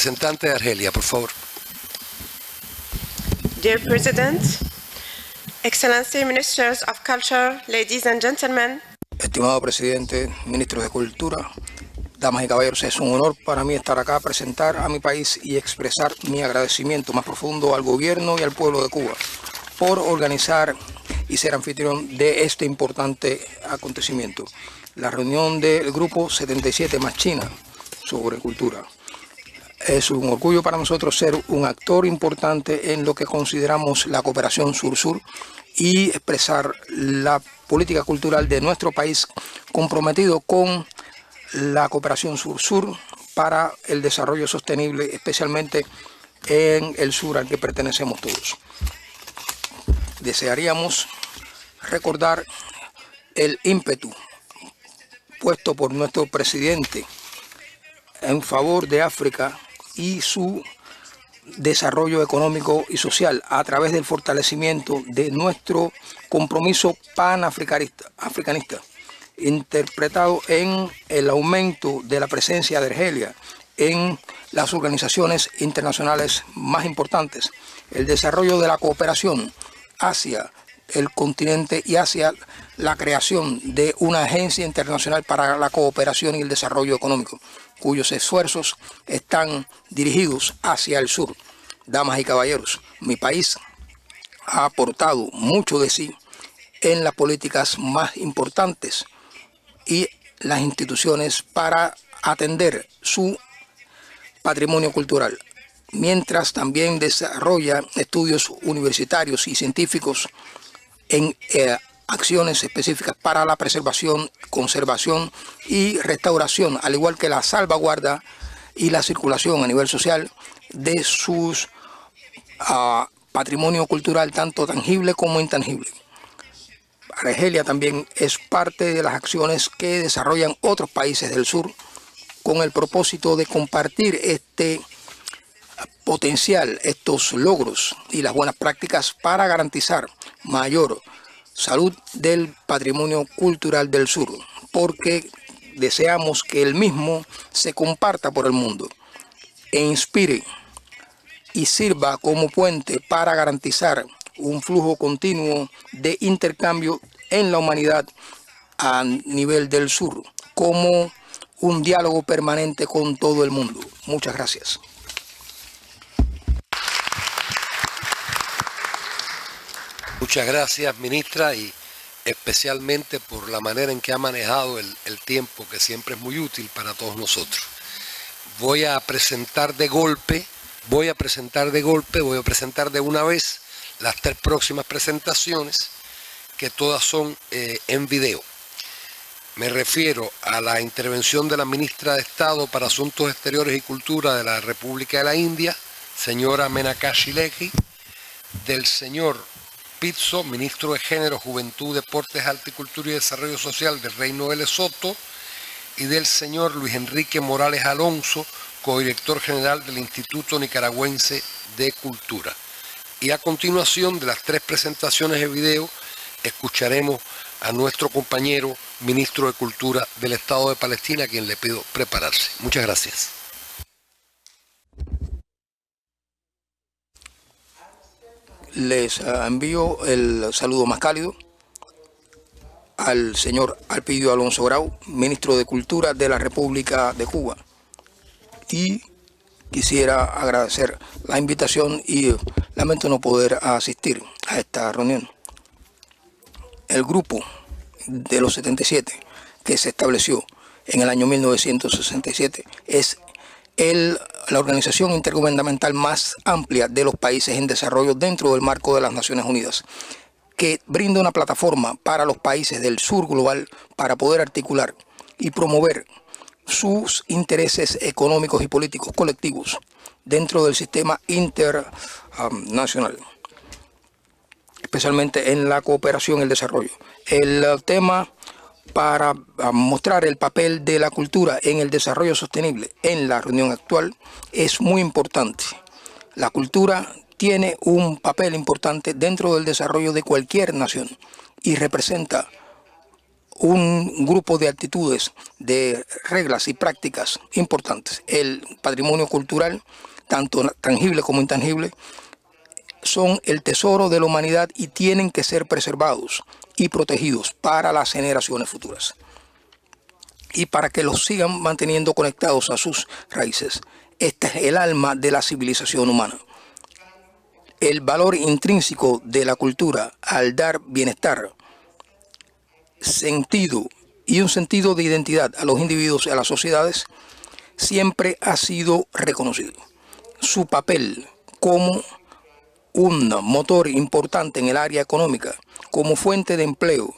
Representante de Argelia, por favor. Dear President, Excellency Ministers of Culture, ladies and gentlemen. Estimado presidente, ministros de Cultura, damas y caballeros, es un honor para mí estar acá, presentar a mi país y expresar mi agradecimiento más profundo al gobierno y al pueblo de Cuba por organizar y ser anfitrión de este importante acontecimiento, la reunión del Grupo 77 más China sobre cultura. Es un orgullo para nosotros ser un actor importante en lo que consideramos la cooperación sur-sur y expresar la política cultural de nuestro país comprometido con la cooperación sur-sur para el desarrollo sostenible, especialmente en el sur al que pertenecemos todos. Desearíamos recordar el ímpetu puesto por nuestro presidente en favor de África y su desarrollo económico y social a través del fortalecimiento de nuestro compromiso panafricanista, interpretado en el aumento de la presencia de Argelia en las organizaciones internacionales más importantes, el desarrollo de la cooperación hacia el continente y hacia la creación de una agencia internacional para la cooperación y el desarrollo económico, cuyos esfuerzos están dirigidos hacia el sur. Damas y caballeros, mi país ha aportado mucho de sí en las políticas más importantes y las instituciones para atender su patrimonio cultural, mientras también desarrolla estudios universitarios y científicos en eh, acciones específicas para la preservación, conservación y restauración, al igual que la salvaguarda y la circulación a nivel social de sus ah, patrimonio cultural, tanto tangible como intangible. Argelia también es parte de las acciones que desarrollan otros países del sur con el propósito de compartir este potencial, estos logros y las buenas prácticas para garantizar mayor salud del patrimonio cultural del sur, porque deseamos que el mismo se comparta por el mundo e inspire y sirva como puente para garantizar un flujo continuo de intercambio en la humanidad a nivel del sur, como un diálogo permanente con todo el mundo. Muchas gracias. Muchas gracias, ministra, y especialmente por la manera en que ha manejado el, tiempo, que siempre es muy útil para todos nosotros. Voy a presentar de golpe, voy a presentar de golpe, voy a presentar de una vez las tres próximas presentaciones, que todas son eh, en video. Me refiero a la intervención de la ministra de Estado para Asuntos Exteriores y Cultura de la República de la India, señora Menakashi Lehi, del señor Pizzo, ministro de Género, Juventud, Deportes, Cultura y Desarrollo Social del Reino de Lesoto, y del señor Luis Enrique Morales Alonso, codirector general del Instituto Nicaragüense de Cultura. Y a continuación de las tres presentaciones de video, escucharemos a nuestro compañero ministro de Cultura del Estado de Palestina, a quien le pido prepararse. Muchas gracias. Les envío el saludo más cálido al señor Alpidio Alonso Grau, ministro de Cultura de la República de Cuba. Y quisiera agradecer la invitación y lamento no poder asistir a esta reunión. El grupo de los 77 que se estableció en el año 1967 es el, la organización intergubernamental más amplia de los países en desarrollo dentro del marco de las Naciones Unidas, que brinda una plataforma para los países del sur global para poder articular y promover sus intereses económicos y políticos colectivos dentro del sistema internacional, especialmente en la cooperación y el desarrollo. El tema para mostrar el papel de la cultura en el desarrollo sostenible en la reunión actual es muy importante. La cultura tiene un papel importante dentro del desarrollo de cualquier nación y representa un grupo de actitudes, de reglas y prácticas importantes. El patrimonio cultural, tanto tangible como intangible, son el tesoro de la humanidad y tienen que ser preservados y protegidos para las generaciones futuras y para que los sigan manteniendo conectados a sus raíces. Este es el alma de la civilización humana. El valor intrínseco de la cultura al dar bienestar, sentido y un sentido de identidad a los individuos y a las sociedades siempre ha sido reconocido. Su papel como un motor importante en el área económica, como fuente de empleo,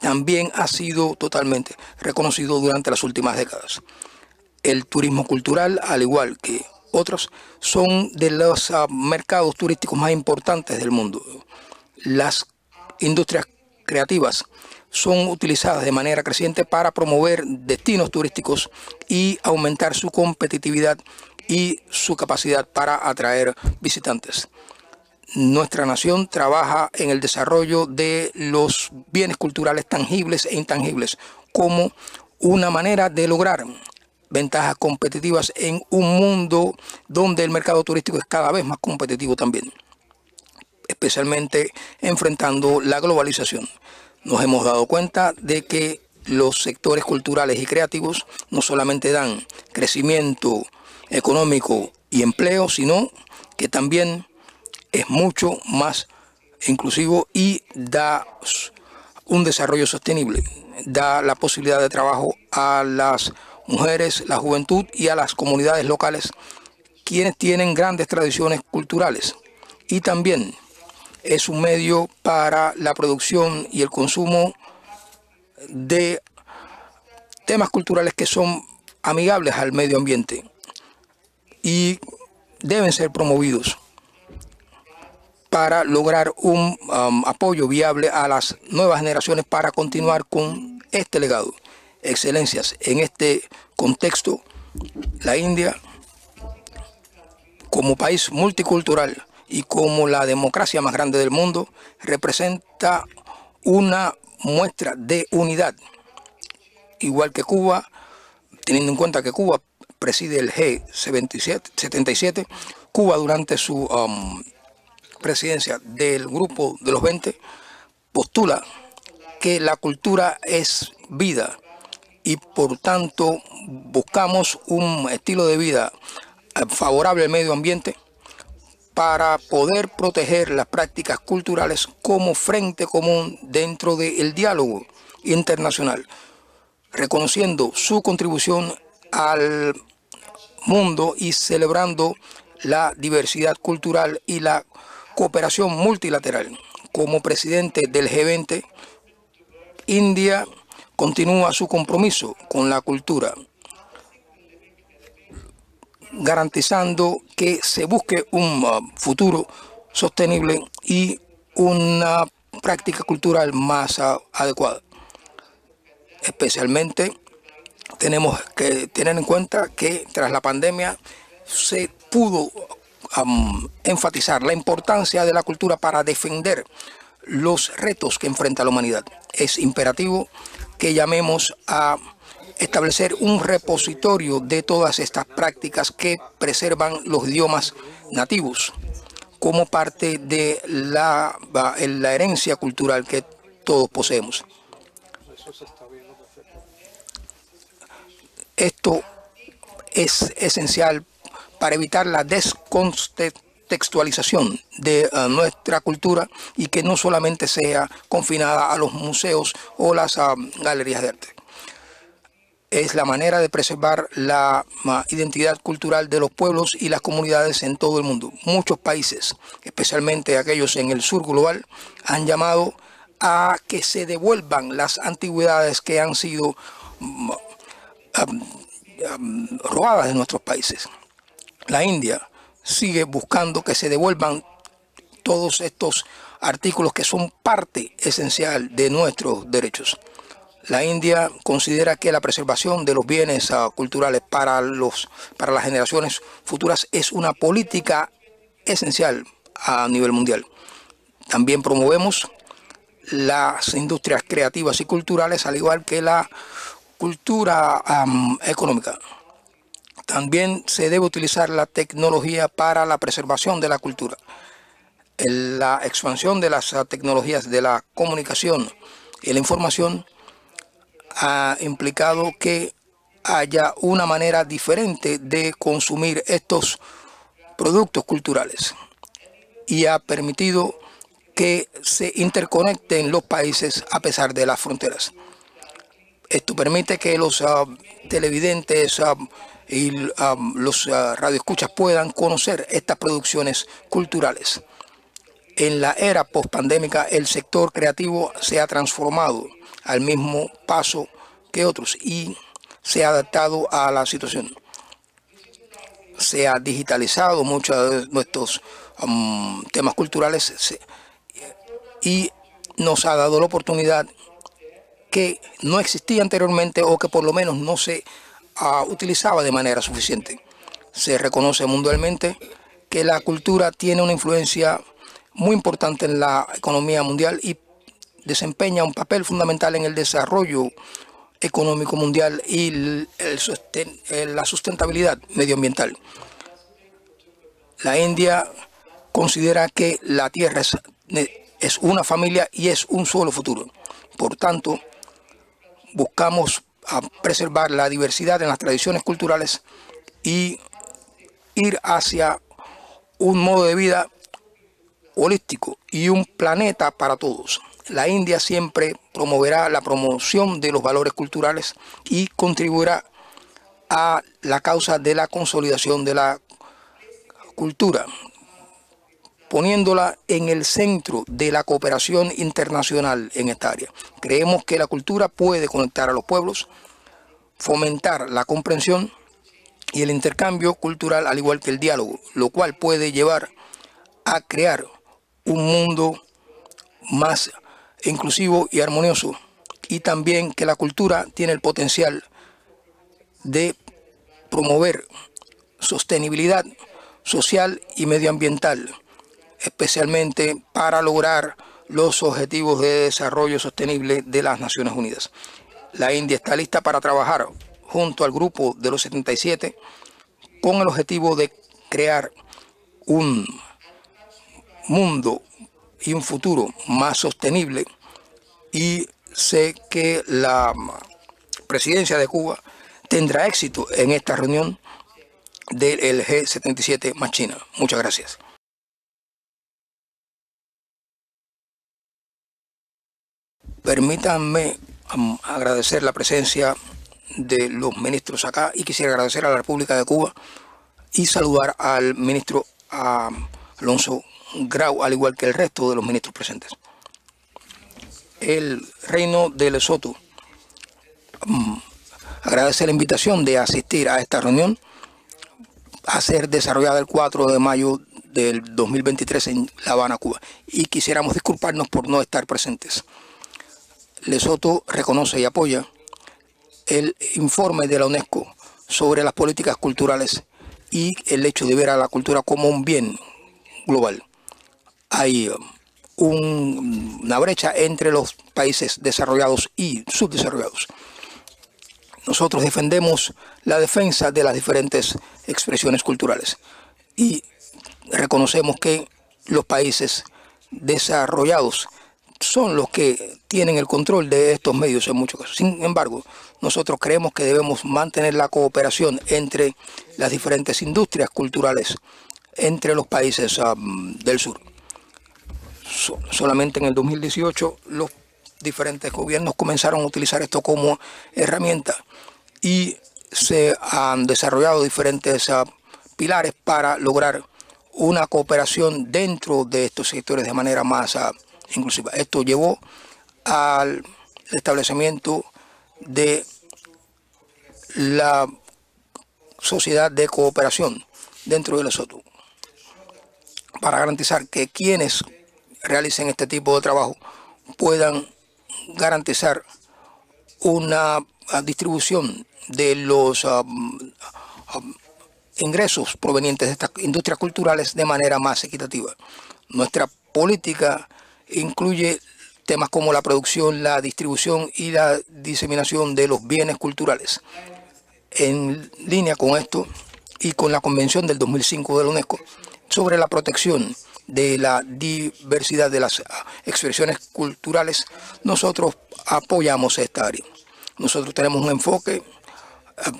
también ha sido totalmente reconocido durante las últimas décadas. El turismo cultural, al igual que otros, son de los uh, mercados turísticos más importantes del mundo. Las industrias creativas son utilizadas de manera creciente para promover destinos turísticos y aumentar su competitividad y su capacidad para atraer visitantes. Nuestra nación trabaja en el desarrollo de los bienes culturales tangibles e intangibles como una manera de lograr ventajas competitivas en un mundo donde el mercado turístico es cada vez más competitivo también, especialmente enfrentando la globalización. Nos hemos dado cuenta de que los sectores culturales y creativos no solamente dan crecimiento económico y empleo, sino que también es mucho más inclusivo y da un desarrollo sostenible, da la posibilidad de trabajo a las mujeres, la juventud y a las comunidades locales, quienes tienen grandes tradiciones culturales. Y también es un medio para la producción y el consumo de temas culturales que son amigables al medio ambiente y deben ser promovidos para lograr un um, apoyo viable a las nuevas generaciones para continuar con este legado. Excelencias, en este contexto, la India, como país multicultural, y como la democracia más grande del mundo, representa una muestra de unidad igual que Cuba, teniendo en cuenta que Cuba preside el G77, Cuba durante su um, presidencia del grupo de los 20 postula que la cultura es vida y por tanto buscamos un estilo de vida favorable al medio ambiente para poder proteger las prácticas culturales como frente común dentro del diálogo internacional, reconociendo su contribución al mundo y celebrando la diversidad cultural y la cooperación multilateral. Como presidente del G20, India continúa su compromiso con la cultura, garantizando que se busque un uh, futuro sostenible y una práctica cultural más uh, adecuada. Especialmente tenemos que tener en cuenta que tras la pandemia se pudo enfatizar la importancia de la cultura para defender los retos que enfrenta la humanidad. Es imperativo que llamemos a establecer un repositorio de todas estas prácticas que preservan los idiomas nativos como parte de la, la herencia cultural que todos poseemos. Esto es esencial para evitar la descontextualización de uh, nuestra cultura y que no solamente sea confinada a los museos o las uh, galerías de arte es la manera de preservar la identidad cultural de los pueblos y las comunidades en todo el mundo. Muchos países, especialmente aquellos en el sur global, han llamado a que se devuelvan las antigüedades que han sido robadas de nuestros países. La India sigue buscando que se devuelvan todos estos artículos que son parte esencial de nuestros derechos. La India considera que la preservación de los bienes uh, culturales para, los, para las generaciones futuras es una política esencial a nivel mundial. También promovemos las industrias creativas y culturales, al igual que la cultura económica. También se debe utilizar la tecnología para la preservación de la cultura. La expansión de las uh, tecnologías de la comunicación y la información ha implicado que haya una manera diferente de consumir estos productos culturales y ha permitido que se interconecten los países a pesar de las fronteras. Esto permite que los uh, televidentes uh, y los radioescuchas puedan conocer estas producciones culturales. En la era post-pandémica el sector creativo se ha transformado al mismo paso que otros y se ha adaptado a la situación. Se ha digitalizado muchos de nuestros temas culturales y nos ha dado la oportunidad que no existía anteriormente o que por lo menos no se utilizaba de manera suficiente. Se reconoce mundialmente que la cultura tiene una influencia muy importante en la economía mundial y desempeña un papel fundamental en el desarrollo económico mundial y la sustentabilidad medioambiental. La India considera que la Tierra es, es una familia y es un solo futuro. Por tanto, buscamos preservar la diversidad en las tradiciones culturales y ir hacia un modo de vida holístico y un planeta para todos. La India siempre promoverá la promoción de los valores culturales y contribuirá a la causa de la consolidación de la cultura, poniéndola en el centro de la cooperación internacional en esta área. Creemos que la cultura puede conectar a los pueblos, fomentar la comprensión y el intercambio cultural, al igual que el diálogo, lo cual puede llevar a crear un mundo más inclusivo y armonioso. Y también que la cultura tiene el potencial de promover sostenibilidad social y medioambiental, especialmente para lograr los objetivos de desarrollo sostenible de las Naciones Unidas. La India está lista para trabajar junto al grupo de los 77 con el objetivo de crear un mundo y un futuro más sostenible y sé que la presidencia de Cuba tendrá éxito en esta reunión del G77 más China. Muchas gracias. Permítanme agradecer la presencia de los ministros acá y quisiera agradecer a la República de Cuba y saludar al ministro Alonso Grau, al igual que el resto de los ministros presentes. El reino de Lesoto agradece la invitación de asistir a esta reunión a ser desarrollada el 4 de mayo del 2023 en La Habana, Cuba. Y quisiéramos disculparnos por no estar presentes. Lesoto reconoce y apoya el informe de la UNESCO sobre las políticas culturales y el hecho de ver a la cultura como un bien global. Hay um, una brecha entre los países desarrollados y subdesarrollados. Nosotros defendemos la defensa de las diferentes expresiones culturales y reconocemos que los países desarrollados son los que tienen el control de estos medios en muchos casos. Sin embargo, nosotros creemos que debemos mantener la cooperación entre las diferentes industrias culturales entre los países um, del sur. solamente en el 2018 los diferentes gobiernos comenzaron a utilizar esto como herramienta y se han desarrollado diferentes uh, pilares para lograr una cooperación dentro de estos sectores de manera más uh, inclusiva. Esto llevó al establecimiento de la sociedad de cooperación dentro de Lesoto para garantizar que quienes realicen este tipo de trabajo puedan garantizar una distribución de los um, um, ingresos provenientes de estas industrias culturales de manera más equitativa. Nuestra política incluye temas como la producción, la distribución y la diseminación de los bienes culturales. En línea con esto y con la Convención del 2005 de la UNESCO sobre la protección de la diversidad de las expresiones culturales, nosotros apoyamos esta área. Nosotros tenemos un enfoque eh,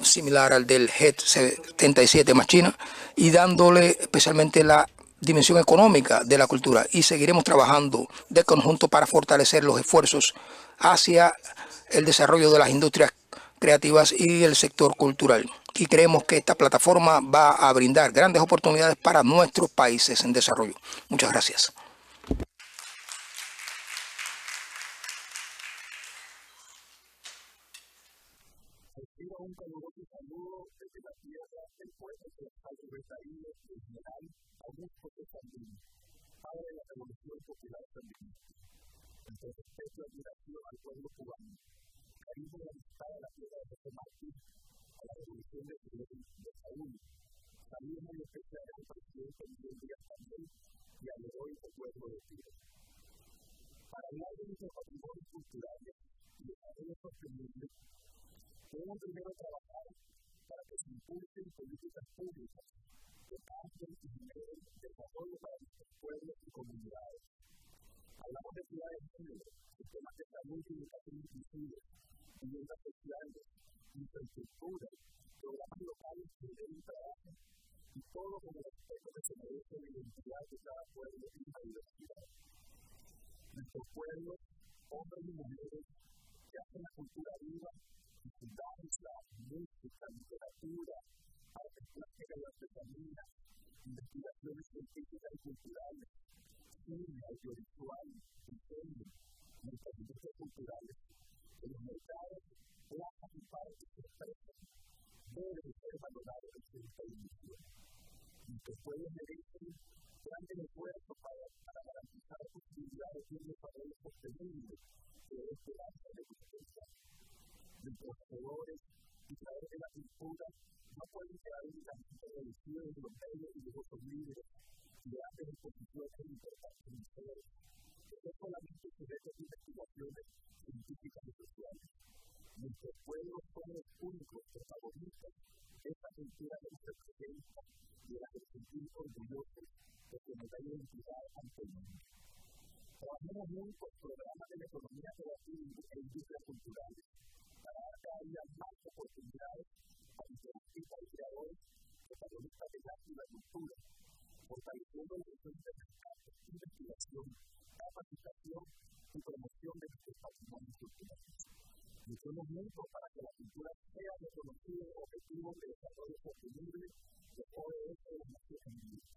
similar al del GET 77 más China y dándole especialmente la dimensión económica de la cultura y seguiremos trabajando de conjunto para fortalecer los esfuerzos hacia el desarrollo de las industrias creativas y el sector cultural. Y creemos que esta plataforma va a brindar grandes oportunidades para nuestros países en desarrollo. Muchas gracias. Padre de la Revolución Popular Feminista. Entonces, respeto y admiración al pueblo cubano, cariño y amistad a la tierra de José Martí, a la Revolución de, de, de Saúl, saludo muy especial al presidente Miguel Díaz Canel y al heroico pueblo de Chile. Para hablar de nuestros patrimonios culturales y desarrollo sostenible, debemos primero trabajar para que se impulsen políticas públicas cambien y generen desarrollo para nuestros pueblos y comunidades. Hablamos de ciudades libres, sistemas de salud y educación inclusiva, viviendas sociales, infraestructura, programas locales que den trabajo y todo con el respeto que se merece la identidad de cada pueblo y la diversidad. Nuestros pueblos, hombres y mujeres, que hacen la cultura viva y su danza, música, literatura, artes plásticas y artesanía, investigaciones científicas y culturales, cine, audiovisual, diseño, nuestras industrias culturales, en los mercados, plazas y parques que expresan, deben ser valorados desde esta inicio. Y que pueden merecen grandes esfuerzos para, para garantizar la posibilidad de un desarrollo sostenible de esperanza de existencia. Nuestros creadores y través de la cultura no pueden ser a veces la gente de los líderes europeos y de otros líderes que hacen exposiciones importantes en ustedes, que no solamente sujetos de investigaciones científicas y sociales. Nuestros pueblos son los únicos protagonistas de esta cultura que nos representa y de la que nos sentimos orgullosos de que nos da identidad ante el mundo. Trabajamos juntos programas de la economía creativa e industrias culturales para dar cada día más oportunidades a artistas y creadores, protagonistas del arte y la cultura, fortaleciendo la gestión de mercado, investigación, capacitación y promoción de nuestros patrimonios culturales. Luchemos juntos para que la cultura sea reconocido objetivo de desarrollo sostenible de ODS de las Naciones Unidas.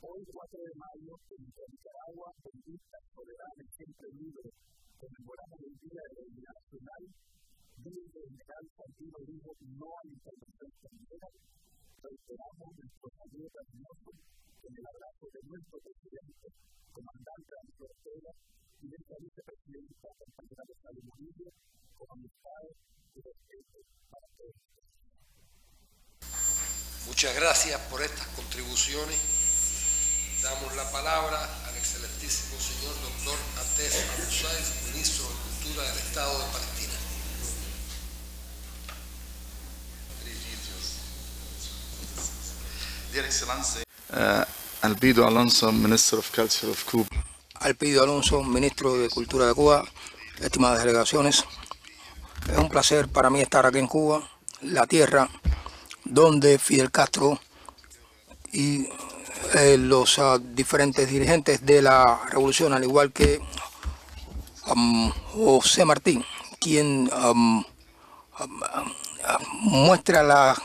Hoy, 4 de mayo, en Nicaragua, bendita, soberana y siempre libre, conmemoramos el Día de la Unidad Nacional, Día del General Santino dijo no a la extranjera, reiteramos nuestro saludo cariñoso en el abrazo de nuestro presidente, comandante Antonio Ortega, y de nuestra vicepresidenta, compañera de Salud Murillo, con amistad y respeto para todos. Muchas gracias por estas contribuciones. Damos la palabra al excelentísimo señor doctor Ates Abusay, ministro de Cultura del Estado de Palestina. Excellency, uh, Albido Alonso, Minister of Culture of Cuba. Alpidio Alonso, ministro de Cultura de Cuba, estimadas delegaciones. Es un placer para mí estar aquí en Cuba, la tierra donde Fidel Castro y eh, los uh, diferentes dirigentes de la revolución, al igual que José Martín, quien muestra la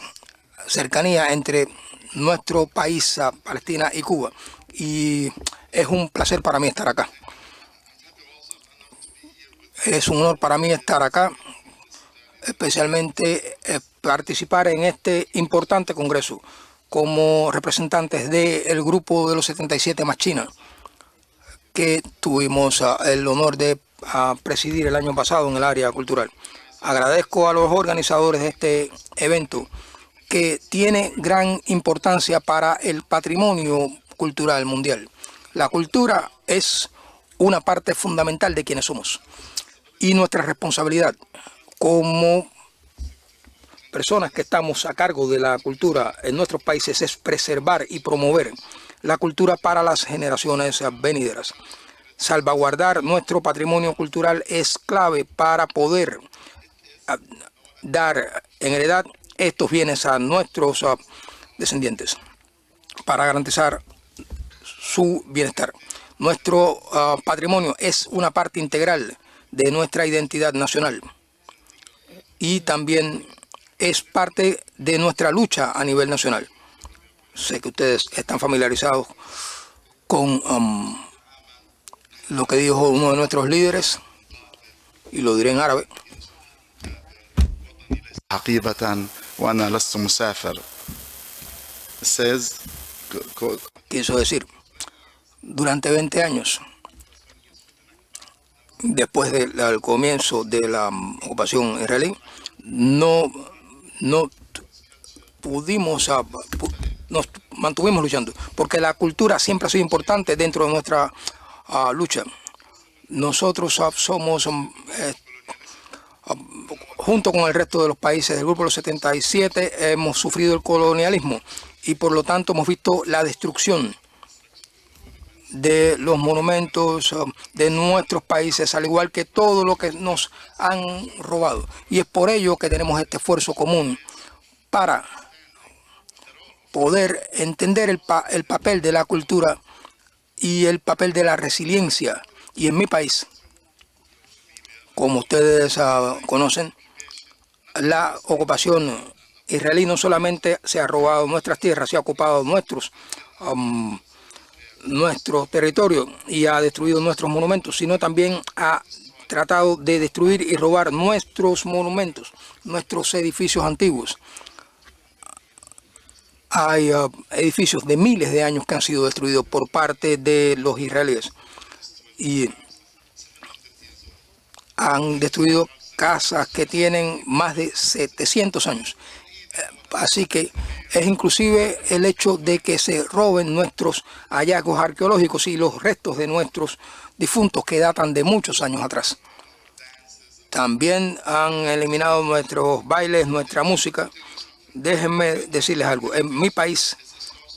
cercanía entre nuestro país, Palestina y Cuba. Y es un placer para mí estar acá. Es un honor para mí estar acá, especialmente eh, participar en este importante congreso como representantes del grupo de los 77 más China, que tuvimos uh, el honor de uh, presidir el año pasado en el área cultural. Agradezco a los organizadores de este evento que tiene gran importancia para el patrimonio cultural mundial. La cultura es una parte fundamental de quienes somos y nuestra responsabilidad como personas que estamos a cargo de la cultura en nuestros países es preservar y promover la cultura para las generaciones venideras. Salvaguardar nuestro patrimonio cultural es clave para poder ah, dar en heredad estos bienes a nuestros ah, descendientes, para garantizar su bienestar. Nuestro uh, patrimonio es una parte integral de nuestra identidad nacional y también es parte de nuestra lucha a nivel nacional. Sé que ustedes están familiarizados con lo que dijo uno de nuestros líderes, y lo diré en árabe. Quiso decir, durante 20 años, después del comienzo de la ocupación israelí, no, no pudimos, ah, nos mantuvimos luchando, porque la cultura siempre ha sido importante dentro de nuestra uh, lucha. Nosotros uh, somos, um, eh, junto con el resto de los países del Grupo de los 77, hemos sufrido el colonialismo y por lo tanto hemos visto la destrucción de los monumentos um, de nuestros países, al igual que todo lo que nos han robado. Y es por ello que tenemos este esfuerzo común para poder entender el, el papel de la cultura y el papel de la resiliencia. Y en mi país, como ustedes uh, conocen, la ocupación israelí no solamente se ha robado nuestras tierras, se ha ocupado nuestros um, nuestro territorio y ha destruido nuestros monumentos, sino también ha tratado de destruir y robar nuestros monumentos, nuestros edificios antiguos. Hay uh, edificios de miles de años que han sido destruidos por parte de los israelíes y han destruido casas que tienen más de 700 años. Así que es inclusive el hecho de que se roben nuestros hallazgos arqueológicos y los restos de nuestros difuntos que datan de muchos años atrás. También han eliminado nuestros bailes, nuestra música. Déjenme decirles algo. En mi país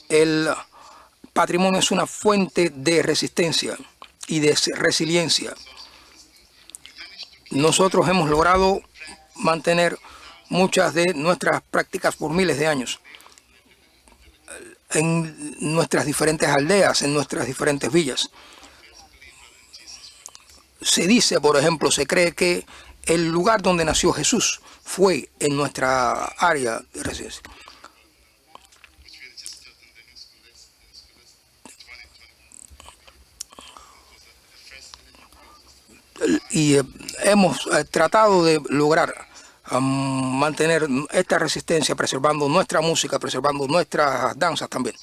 el patrimonio es una fuente de resistencia y de resiliencia. Nosotros hemos logrado mantener muchas de nuestras prácticas por miles de años en nuestras diferentes aldeas, en nuestras diferentes villas. Se dice, por ejemplo, se cree que el lugar donde nació Jesús fue en nuestra área de residencia. Y eh, hemos eh, tratado de lograr mantener esta resistencia, preservando nuestra música, preservando nuestras danzas también.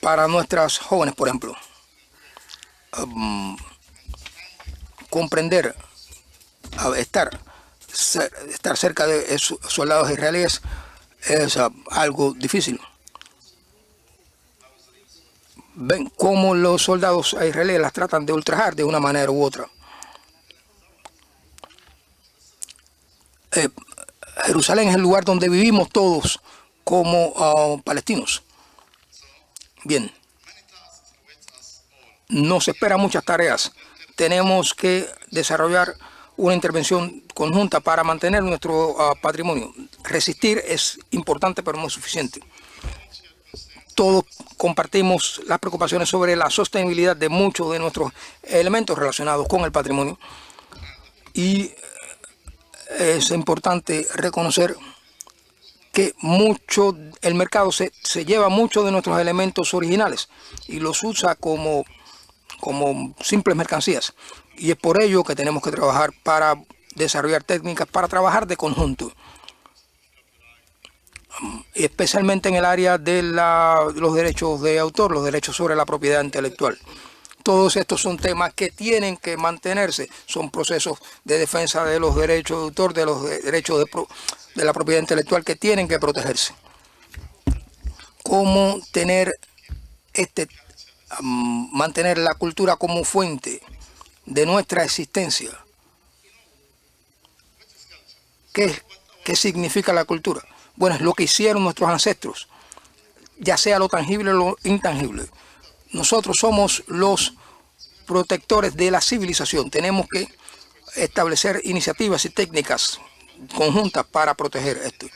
Para nuestras jóvenes, por ejemplo, comprender, estar, estar cerca de soldados israelíes es algo difícil. Ven cómo los soldados israelíes las tratan de ultrajar de una manera u otra. Eh, Jerusalén es el lugar donde vivimos todos como ah, palestinos. Bien, nos esperan muchas tareas. Tenemos que desarrollar una intervención conjunta para mantener nuestro ah, patrimonio. Resistir es importante, pero no es suficiente. Todos compartimos las preocupaciones sobre la sostenibilidad de muchos de nuestros elementos relacionados con el patrimonio y es importante reconocer que mucho el mercado se, lleva muchos de nuestros elementos originales y los usa como, como simples mercancías. Y es por ello que tenemos que trabajar para desarrollar técnicas para trabajar de conjunto. Especialmente en el área de los derechos de autor, los derechos sobre la propiedad intelectual. Todos estos son temas que tienen que mantenerse, son procesos de defensa de los derechos de autor, de los derechos de, la propiedad intelectual que tienen que protegerse. ¿Cómo tener este, mantener la cultura como fuente de nuestra existencia? ¿Qué, ¿Qué significa la cultura? Bueno, es lo que hicieron nuestros ancestros, ya sea lo tangible o lo intangible. Nosotros somos los protectores de la civilización. Tenemos que establecer iniciativas y técnicas conjuntas para proteger esto.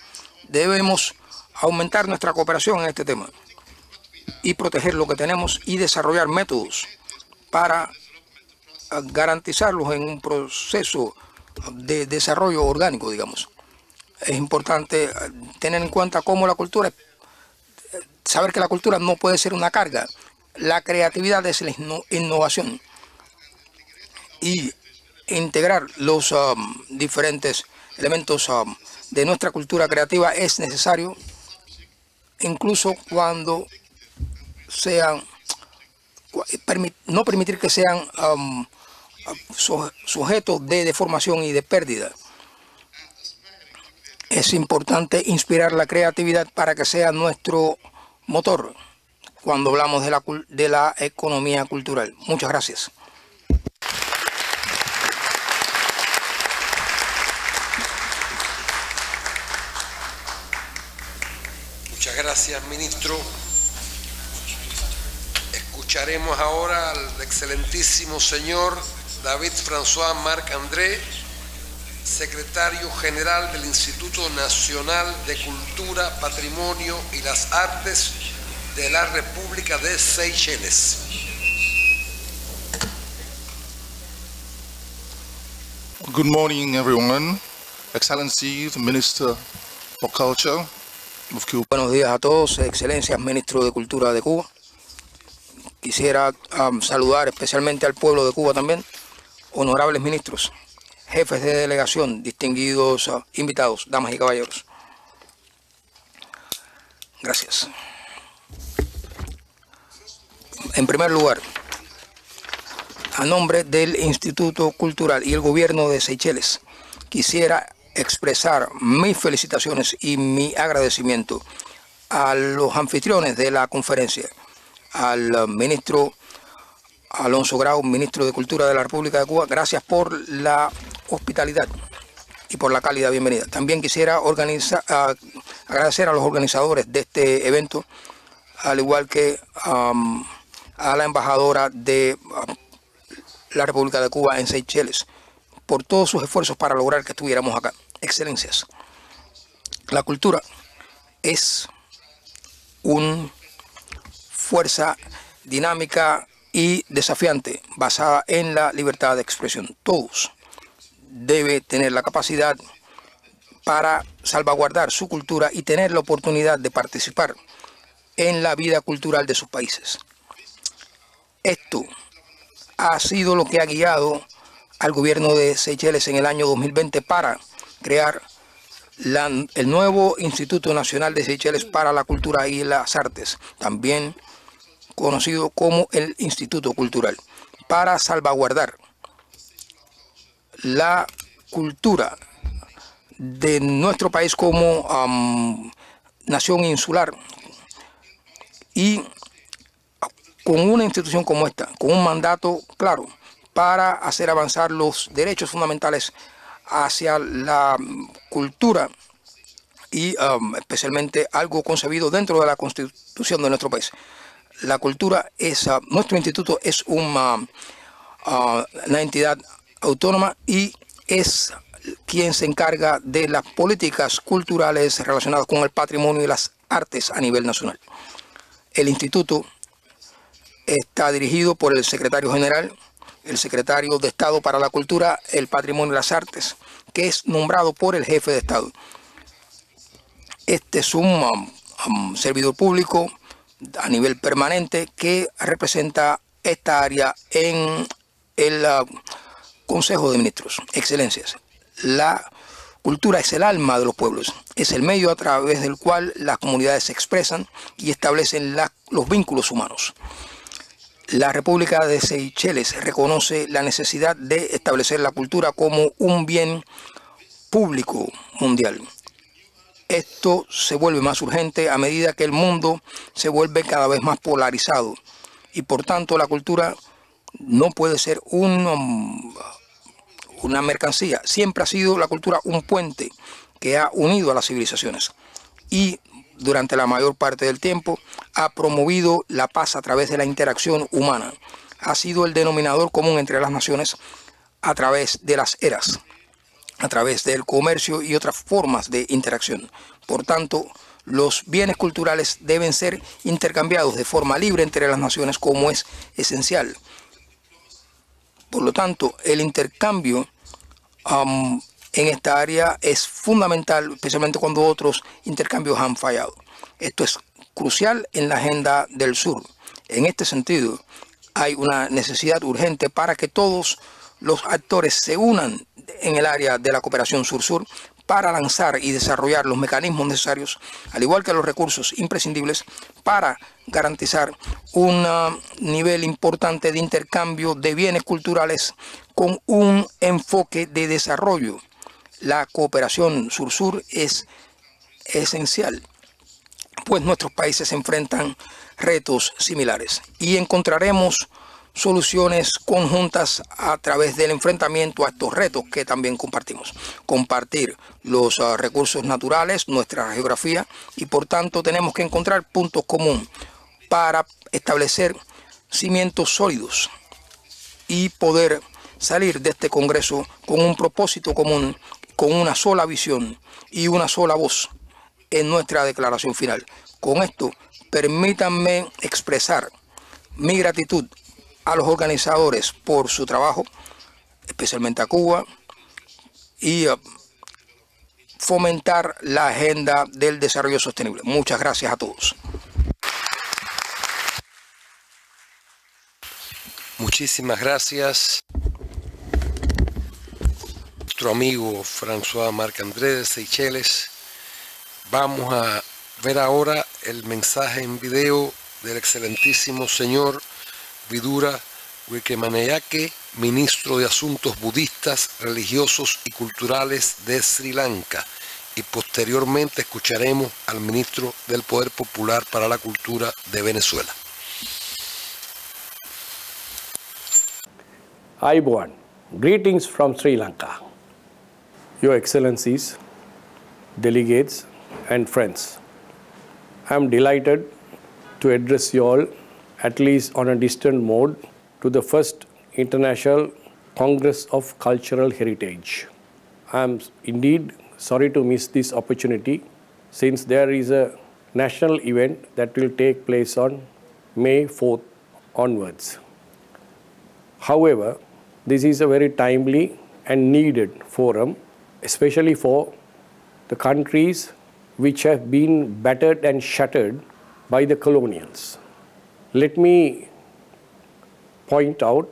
Debemos aumentar nuestra cooperación en este tema y proteger lo que tenemos y desarrollar métodos para garantizarlos en un proceso de desarrollo orgánico, digamos. Es importante tener en cuenta cómo la cultura, saber que la cultura no puede ser una carga, la creatividad es la innovación y integrar los um, diferentes elementos um, de nuestra cultura creativa es necesario, incluso cuando sean, no permitir que sean um, sujetos de deformación y de pérdida. Es importante inspirar la creatividad para que sea nuestro motor cuando hablamos de la, de la economía cultural. Muchas gracias. Muchas gracias, ministro. Escucharemos ahora al excelentísimo señor David François Marc André, secretario general del Instituto Nacional de Cultura, Patrimonio y las Artes de la República de Seychelles. Good morning, everyone. Excellency, the Minister for Culture of Cuba. Buenos días a todos, Excelencias, Ministro de Cultura de Cuba. Quisiera um, saludar especialmente al pueblo de Cuba también, honorables ministros, jefes de delegación, distinguidos uh, invitados, damas y caballeros. Gracias. En primer lugar, a nombre del Instituto Cultural y el Gobierno de Seychelles, quisiera expresar mis felicitaciones y mi agradecimiento a los anfitriones de la conferencia, al ministro Alonso Grau, ministro de Cultura de la República de Cuba, gracias por la hospitalidad y por la cálida bienvenida. También quisiera agradecer a los organizadores de este evento, al igual que a la embajadora de uh, la República de Cuba en Seychelles por todos sus esfuerzos para lograr que estuviéramos acá. Excelencias. La cultura es una fuerza dinámica y desafiante basada en la libertad de expresión. Todos deben tener la capacidad para salvaguardar su cultura y tener la oportunidad de participar en la vida cultural de sus países. Esto ha sido lo que ha guiado al gobierno de Seychelles en el año 2020 para crear el nuevo Instituto Nacional de Seychelles para la Cultura y las Artes, también conocido como el Instituto Cultural, para salvaguardar la cultura de nuestro país como nación insular y con una institución como esta, con un mandato claro para hacer avanzar los derechos fundamentales hacia la cultura y um, especialmente algo concebido dentro de la constitución de nuestro país. La cultura es, uh, nuestro instituto es una, uh, una entidad autónoma y es quien se encarga de las políticas culturales relacionadas con el patrimonio y las artes a nivel nacional. El instituto está dirigido por el secretario general el secretario de Estado para la Cultura, el Patrimonio y las Artes, que es nombrado por el jefe de Estado. Este es un um, um, servidor público a nivel permanente que representa esta área en el uh, Consejo de Ministros. Excelencias, la cultura es el alma de los pueblos, es el medio a través del cual las comunidades se expresan y establecen los vínculos humanos. La República de Seychelles reconoce la necesidad de establecer la cultura como un bien público mundial. Esto se vuelve más urgente a medida que el mundo se vuelve cada vez más polarizado y por tanto la cultura no puede ser un, una mercancía. Siempre ha sido la cultura un puente que ha unido a las civilizaciones durante la mayor parte del tiempo, ha promovido la paz a través de la interacción humana. Ha sido el denominador común entre las naciones a través de las eras, a través del comercio y otras formas de interacción. Por tanto, los bienes culturales deben ser intercambiados de forma libre entre las naciones como es esencial. Por lo tanto, el intercambio en esta área es fundamental, especialmente cuando otros intercambios han fallado. Esto es crucial en la agenda del sur. En este sentido, hay una necesidad urgente para que todos los actores se unan en el área de la cooperación sur-sur para lanzar y desarrollar los mecanismos necesarios, al igual que los recursos imprescindibles, para garantizar un nivel importante de intercambio de bienes culturales con un enfoque de desarrollo la cooperación sur-sur es esencial, pues nuestros países enfrentan retos similares y encontraremos soluciones conjuntas a través del enfrentamiento a estos retos que también compartimos. Compartir los ah, recursos naturales, nuestra geografía y por tanto tenemos que encontrar puntos comunes para establecer cimientos sólidos y poder salir de este Congreso con un propósito común con una sola visión y una sola voz en nuestra declaración final. Con esto, permítanme expresar mi gratitud a los organizadores por su trabajo, especialmente a Cuba, y uh, fomentar la agenda del desarrollo sostenible. Muchas gracias a todos. Muchísimas gracias nuestro amigo François Marc-André de Seychelles. Vamos a ver ahora el mensaje en video del excelentísimo señor Vidura Wikemaneyake, ministro de Asuntos Budistas, Religiosos y Culturales de Sri Lanka. Y posteriormente escucharemos al ministro del Poder Popular para la Cultura de Venezuela. Aibuan, greetings from Sri Lanka. Your Excellencies, delegates, and friends. I am delighted to address you all at least on a distant mode, to the first International Congress of Cultural Heritage. I am indeed sorry to miss this opportunity since there is a national event that will take place on May 4th onwards. However, this is a very timely and needed forum, especially for the countries which have been battered and shattered by the colonials. Let me point out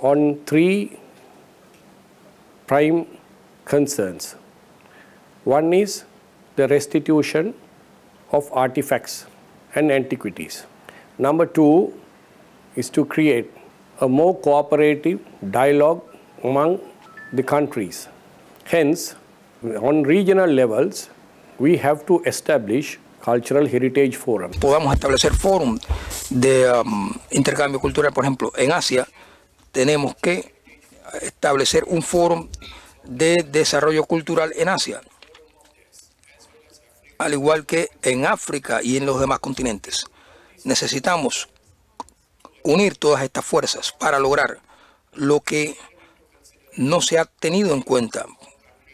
on three prime concerns. One is the restitution of artifacts and antiquities. Number two is to create a more cooperative dialogue among the countries. Hence, on regional levels, we have to establish cultural heritage. Podamos establecer forum de um, intercambio cultural, por ejemplo, en Asia, tenemos que establecer un foro de desarrollo cultural en Asia, al igual que en África y en los demás continentes. Necesitamos unir todas estas fuerzas para lograr lo que no se ha tenido en cuenta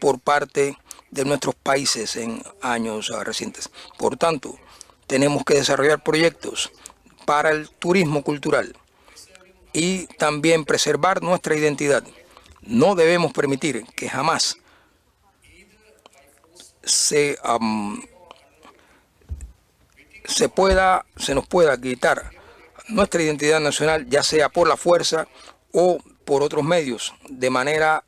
por parte de nuestros países en años recientes. Por tanto, tenemos que desarrollar proyectos para el turismo cultural y también preservar nuestra identidad. No debemos permitir que jamás se, se, pueda, se nos pueda quitar nuestra identidad nacional, ya sea por la fuerza o por otros medios, de manera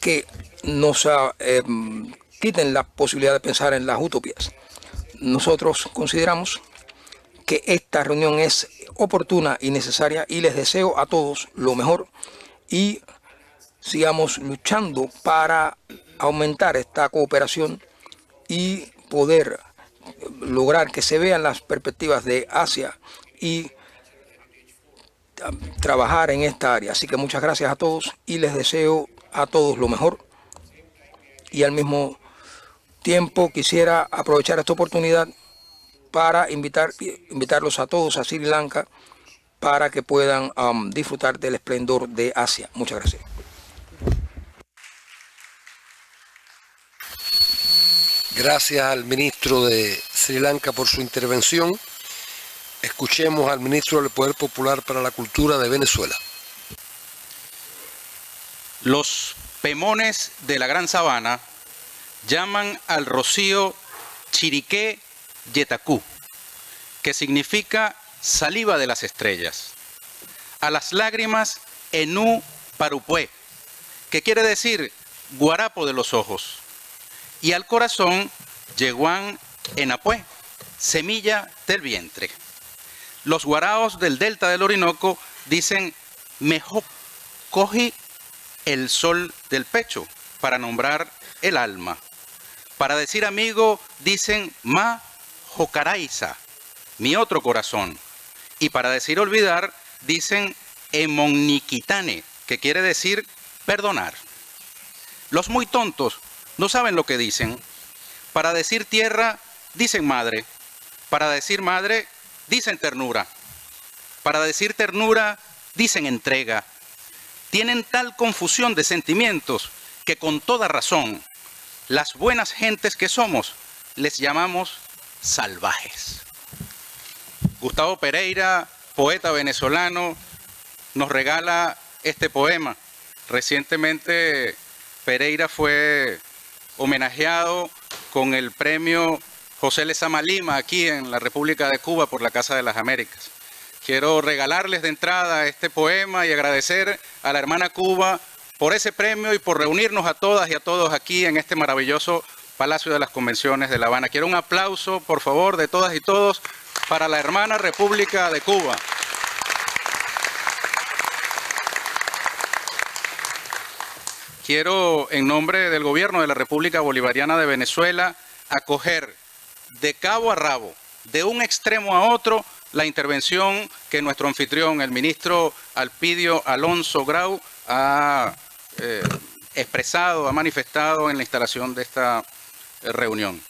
que nos em, quiten la posibilidad de pensar en las utopías. Nosotros consideramos que esta reunión es oportuna y necesaria y les deseo a todos lo mejor y sigamos luchando para aumentar esta cooperación y poder lograr que se vean las perspectivas de Asia y trabajar en esta área. Así que muchas gracias a todos y les deseo a todos lo mejor. Y al mismo tiempo quisiera aprovechar esta oportunidad para invitar, invitarlos a todos a Sri Lanka para que puedan um, disfrutar del esplendor de Asia. Muchas gracias. Gracias al ministro de Sri Lanka por su intervención. Escuchemos al ministro del Poder Popular para la Cultura de Venezuela. Los pemones de la Gran Sabana llaman al rocío Chiriqué Yetacú, que significa saliva de las estrellas. A las lágrimas Enú Parupue, que quiere decir guarapo de los ojos y al corazón Yeguán Enapue, semilla del vientre. Los guaraos del delta del Orinoco dicen mejor cogí el sol del pecho para nombrar el alma. Para decir amigo dicen ma jocaraiza, mi otro corazón. Y para decir olvidar dicen emoniquitane, que quiere decir perdonar. Los muy tontos no saben lo que dicen. Para decir tierra, dicen madre. Para decir madre, dicen ternura. Para decir ternura, dicen entrega. Tienen tal confusión de sentimientos que con toda razón, las buenas gentes que somos, les llamamos salvajes. Gustavo Pereira, poeta venezolano, nos regala este poema. Recientemente Pereira fue homenajeado con el premio José Lezama Lima aquí en la República de Cuba por la Casa de las Américas. Quiero regalarles de entrada este poema y agradecer a la hermana Cuba por ese premio y por reunirnos a todas y a todos aquí en este maravilloso Palacio de las Convenciones de La Habana. Quiero un aplauso, por favor, de todas y todos para la hermana República de Cuba. quiero, en nombre del gobierno de la República Bolivariana de Venezuela, acoger de cabo a rabo, de un extremo a otro, la intervención que nuestro anfitrión, el ministro Alpidio Alonso Grau, ha eh, expresado, ha manifestado en la instalación de esta eh, reunión.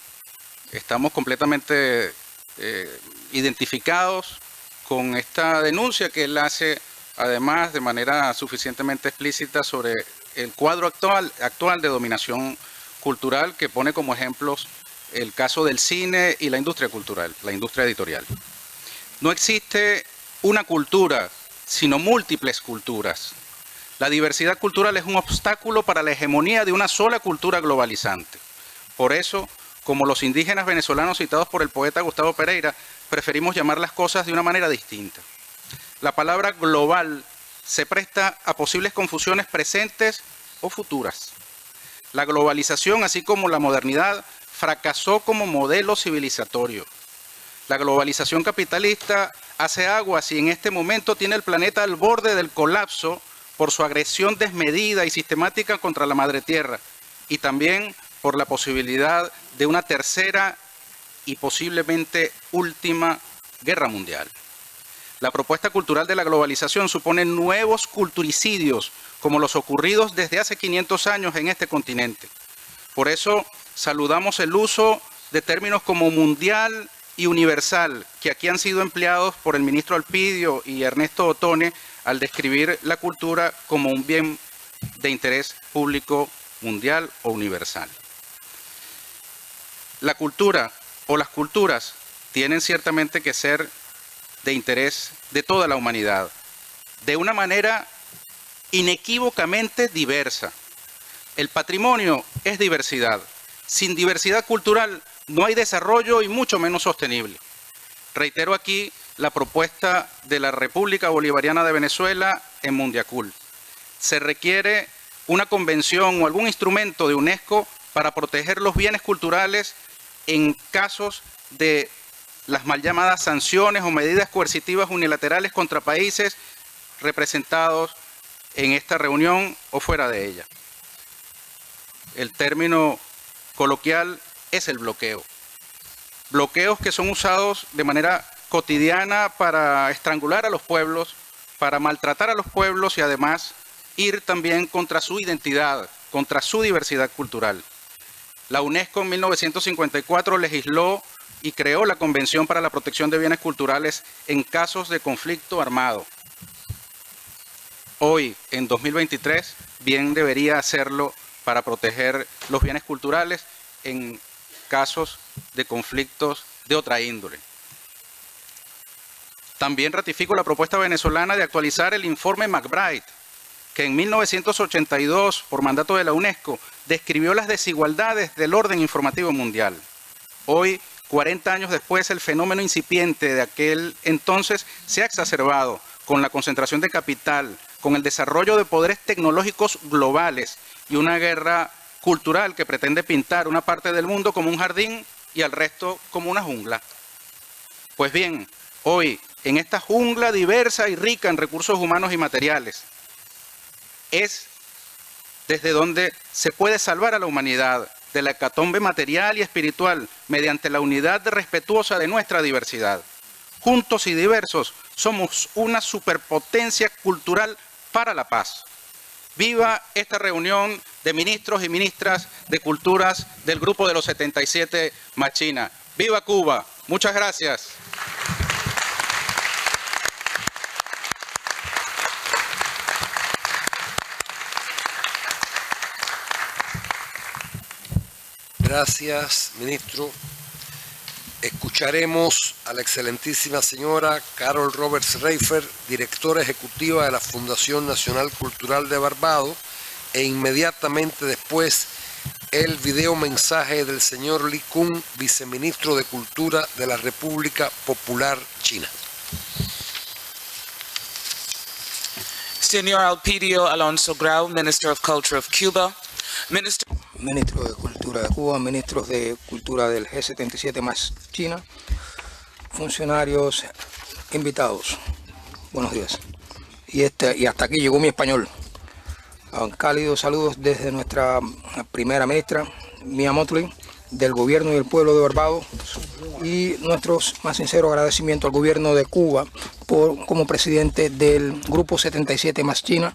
estamos completamente eh, identificados con esta denuncia que él hace, además, de manera suficientemente explícita sobre el cuadro actual, actual de dominación cultural que pone como ejemplos el caso del cine y la industria cultural, la industria editorial. No existe una cultura, sino múltiples culturas. La diversidad cultural es un obstáculo para la hegemonía de una sola cultura globalizante. Por eso, como los indígenas venezolanos citados por el poeta Gustavo Pereira, preferimos llamar las cosas de una manera distinta. La palabra global se presta a posibles confusiones presentes o futuras. La globalización, así como la modernidad, fracasó como modelo civilizatorio. La globalización capitalista hace aguas y en este momento tiene el planeta al borde del colapso por su agresión desmedida y sistemática contra la madre tierra y también por la posibilidad de una tercera y posiblemente última guerra mundial. La propuesta cultural de la globalización supone nuevos culturicidios como los ocurridos desde hace 500 años en este continente. Por eso saludamos el uso de términos como mundial y universal, que aquí han sido empleados por el ministro Alpidio y Ernesto Otone al describir la cultura como un bien de interés público mundial o universal. La cultura o las culturas tienen ciertamente que ser de interés de toda la humanidad, de una manera inequívocamente diversa. El patrimonio es diversidad. Sin diversidad cultural no hay desarrollo y mucho menos sostenible. Reitero aquí la propuesta de la República Bolivariana de Venezuela en Mundiacul. Se requiere una convención o algún instrumento de UNESCO para proteger los bienes culturales en casos de las mal llamadas sanciones o medidas coercitivas unilaterales contra países representados en esta reunión o fuera de ella. El término coloquial es el bloqueo. Bloqueos que son usados de manera cotidiana para estrangular a los pueblos, para maltratar a los pueblos y además ir también contra su identidad, contra su diversidad cultural. La UNESCO en 1954 legisló y creó la Convención para la Protección de Bienes Culturales en casos de conflicto armado. Hoy, en 2023, bien debería hacerlo para proteger los bienes culturales en casos de conflictos de otra índole. También ratifico la propuesta venezolana de actualizar el informe McBride, que en 1982, por mandato de la UNESCO, describió las desigualdades del orden informativo mundial. Hoy, 40 años después, el fenómeno incipiente de aquel entonces se ha exacerbado con la concentración de capital, con el desarrollo de poderes tecnológicos globales y una guerra cultural que pretende pintar una parte del mundo como un jardín y al resto como una jungla. Pues bien, hoy, en esta jungla diversa y rica en recursos humanos y materiales, es desde donde se puede salvar a la humanidad de la hecatombe material y espiritual mediante la unidad respetuosa de nuestra diversidad. Juntos y diversos somos una superpotencia cultural para la paz. Viva esta reunión de ministros y ministras de culturas del Grupo de los 77 Machina. Viva Cuba. Muchas gracias. Gracias, ministro. Escucharemos a la excelentísima señora Carol Roberts Reifer, directora ejecutiva de la Fundación Nacional Cultural de Barbados, e inmediatamente después el video mensaje del señor Li Kun, viceministro de Cultura de la República Popular China. Señor Alpidio Alonso Grau, Minister of Culture of Cuba, Minister ministro de Cultura de Cuba, ministros de Cultura del G77 más China, funcionarios invitados. Buenos días. Y, este, y hasta aquí llegó mi español. Cálidos saludos desde nuestra primera ministra, Mia Motley, del gobierno y el pueblo de Barbados y nuestros más sinceros agradecimientos al gobierno de Cuba por, como presidente del Grupo 77 más China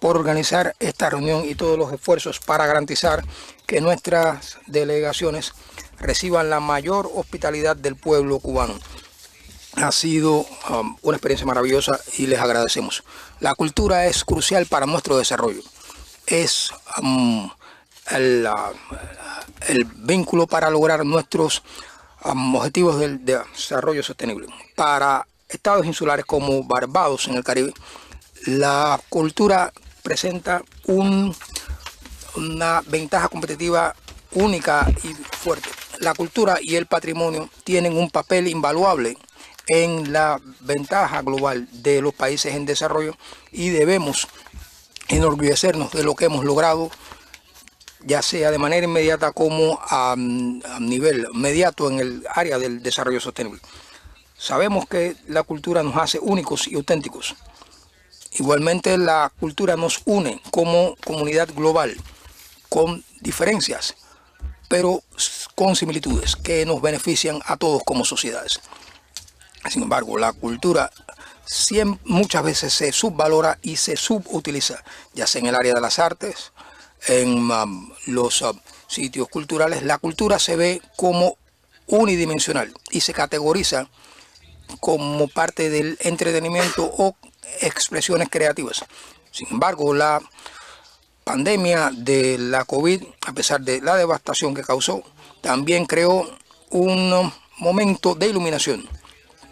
por organizar esta reunión y todos los esfuerzos para garantizar que nuestras delegaciones reciban la mayor hospitalidad del pueblo cubano. Ha sido um, una experiencia maravillosa y les agradecemos. La cultura es crucial para nuestro desarrollo. Es um, el, uh, el, vínculo para lograr nuestros um, objetivos del de desarrollo sostenible. Para estados insulares como Barbados en el Caribe, la cultura presenta un, una ventaja competitiva única y fuerte. La cultura y el patrimonio tienen un papel invaluable en la ventaja global de los países en desarrollo y debemos enorgullecernos de lo que hemos logrado, ya sea de manera inmediata como a, a nivel inmediato en el área del desarrollo sostenible. Sabemos que la cultura nos hace únicos y auténticos. Igualmente la cultura nos une como comunidad global, con diferencias, pero con similitudes que nos benefician a todos como sociedades. Sin embargo, la cultura muchas veces se subvalora y se subutiliza, ya sea en el área de las artes, en um, los um, sitios culturales. La cultura se ve como unidimensional y se categoriza como parte del entretenimiento o expresiones creativas. Sin embargo, la pandemia de la COVID, a pesar de la devastación que causó, también creó un momento de iluminación,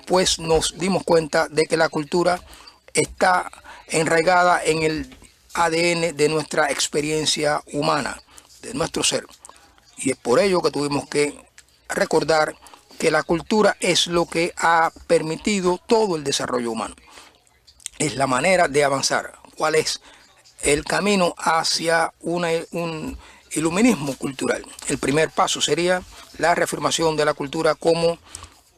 pues nos dimos cuenta de que la cultura está enraigada en el ADN de nuestra experiencia humana, de nuestro ser. Y es por ello que tuvimos que recordar que la cultura es lo que ha permitido todo el desarrollo humano. Es la manera de avanzar. ¿Cuál es el camino hacia un iluminismo cultural? El primer paso sería la reafirmación de la cultura como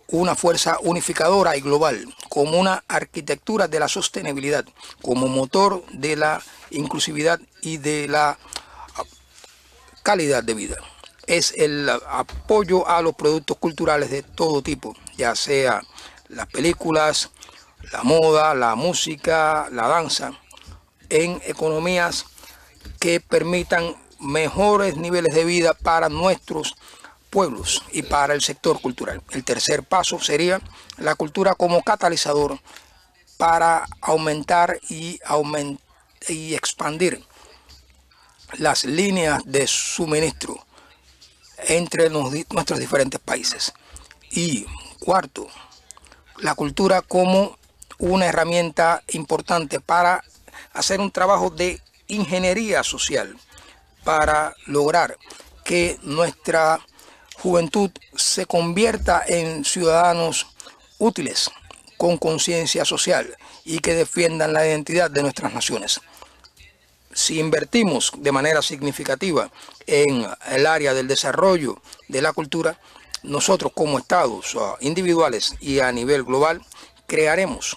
una fuerza unificadora y global, como una arquitectura de la sostenibilidad, como motor de la inclusividad y de la calidad de vida es el apoyo a los productos culturales de todo tipo, ya sea las películas, la moda, la música, la danza, en economías que permitan mejores niveles de vida para nuestros pueblos y para el sector cultural. El tercer paso sería la cultura como catalizador para aumentar y, y expandir las líneas de suministro entre nuestros diferentes países. Y cuarto, la cultura como una herramienta importante para hacer un trabajo de ingeniería social, para lograr que nuestra juventud se convierta en ciudadanos útiles, con conciencia social y que defiendan la identidad de nuestras naciones. Si invertimos de manera significativa en el área del desarrollo de la cultura, nosotros como estados individuales y a nivel global crearemos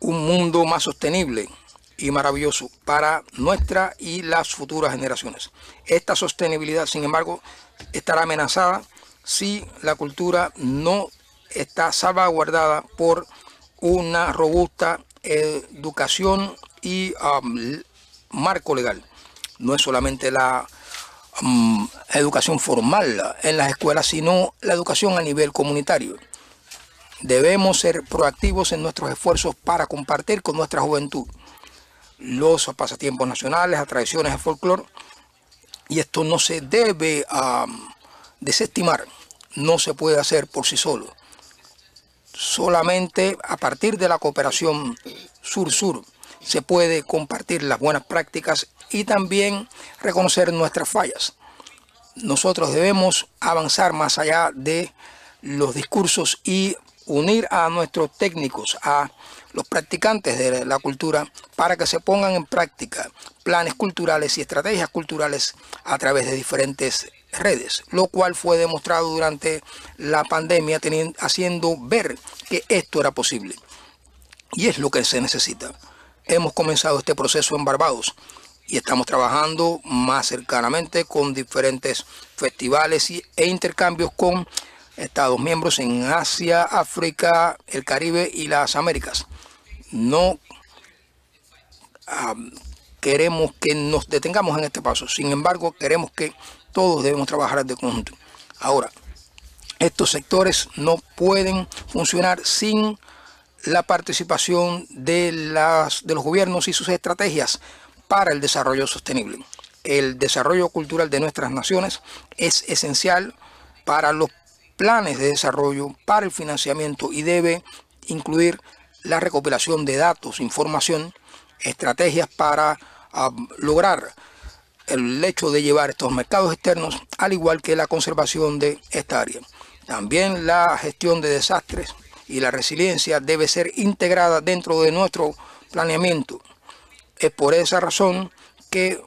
un mundo más sostenible y maravilloso para nuestra y las futuras generaciones. Esta sostenibilidad, sin embargo, estará amenazada si la cultura no está salvaguardada por una robusta educación y um, marco legal. No es solamente la mm, educación formal en las escuelas, sino la educación a nivel comunitario. Debemos ser proactivos en nuestros esfuerzos para compartir con nuestra juventud los pasatiempos nacionales, las tradiciones de folclore. Y esto no se debe desestimar, no se puede hacer por sí solo. Solamente a partir de la cooperación sur-sur se puede compartir las buenas prácticas y también reconocer nuestras fallas. Nosotros debemos avanzar más allá de los discursos y unir a nuestros técnicos, a los practicantes de la cultura, para que se pongan en práctica planes culturales y estrategias culturales a través de diferentes redes, lo cual fue demostrado durante la pandemia, haciendo ver que esto era posible. Y es lo que se necesita hemos comenzado este proceso en Barbados y estamos trabajando más cercanamente con diferentes festivales e intercambios con Estados miembros en Asia, África, el Caribe y las Américas. No queremos que nos detengamos en este paso. Sin embargo, queremos que todos debemos trabajar de conjunto. Ahora, estos sectores no pueden funcionar sin la participación de, las, de los gobiernos y sus estrategias para el desarrollo sostenible. El desarrollo cultural de nuestras naciones es esencial para los planes de desarrollo, para el financiamiento y debe incluir la recopilación de datos, información, estrategias para ah, lograr el hecho de llevar estos mercados externos, al igual que la conservación de esta área. También la gestión de desastres y la resiliencia debe ser integrada dentro de nuestro planeamiento. Es por esa razón que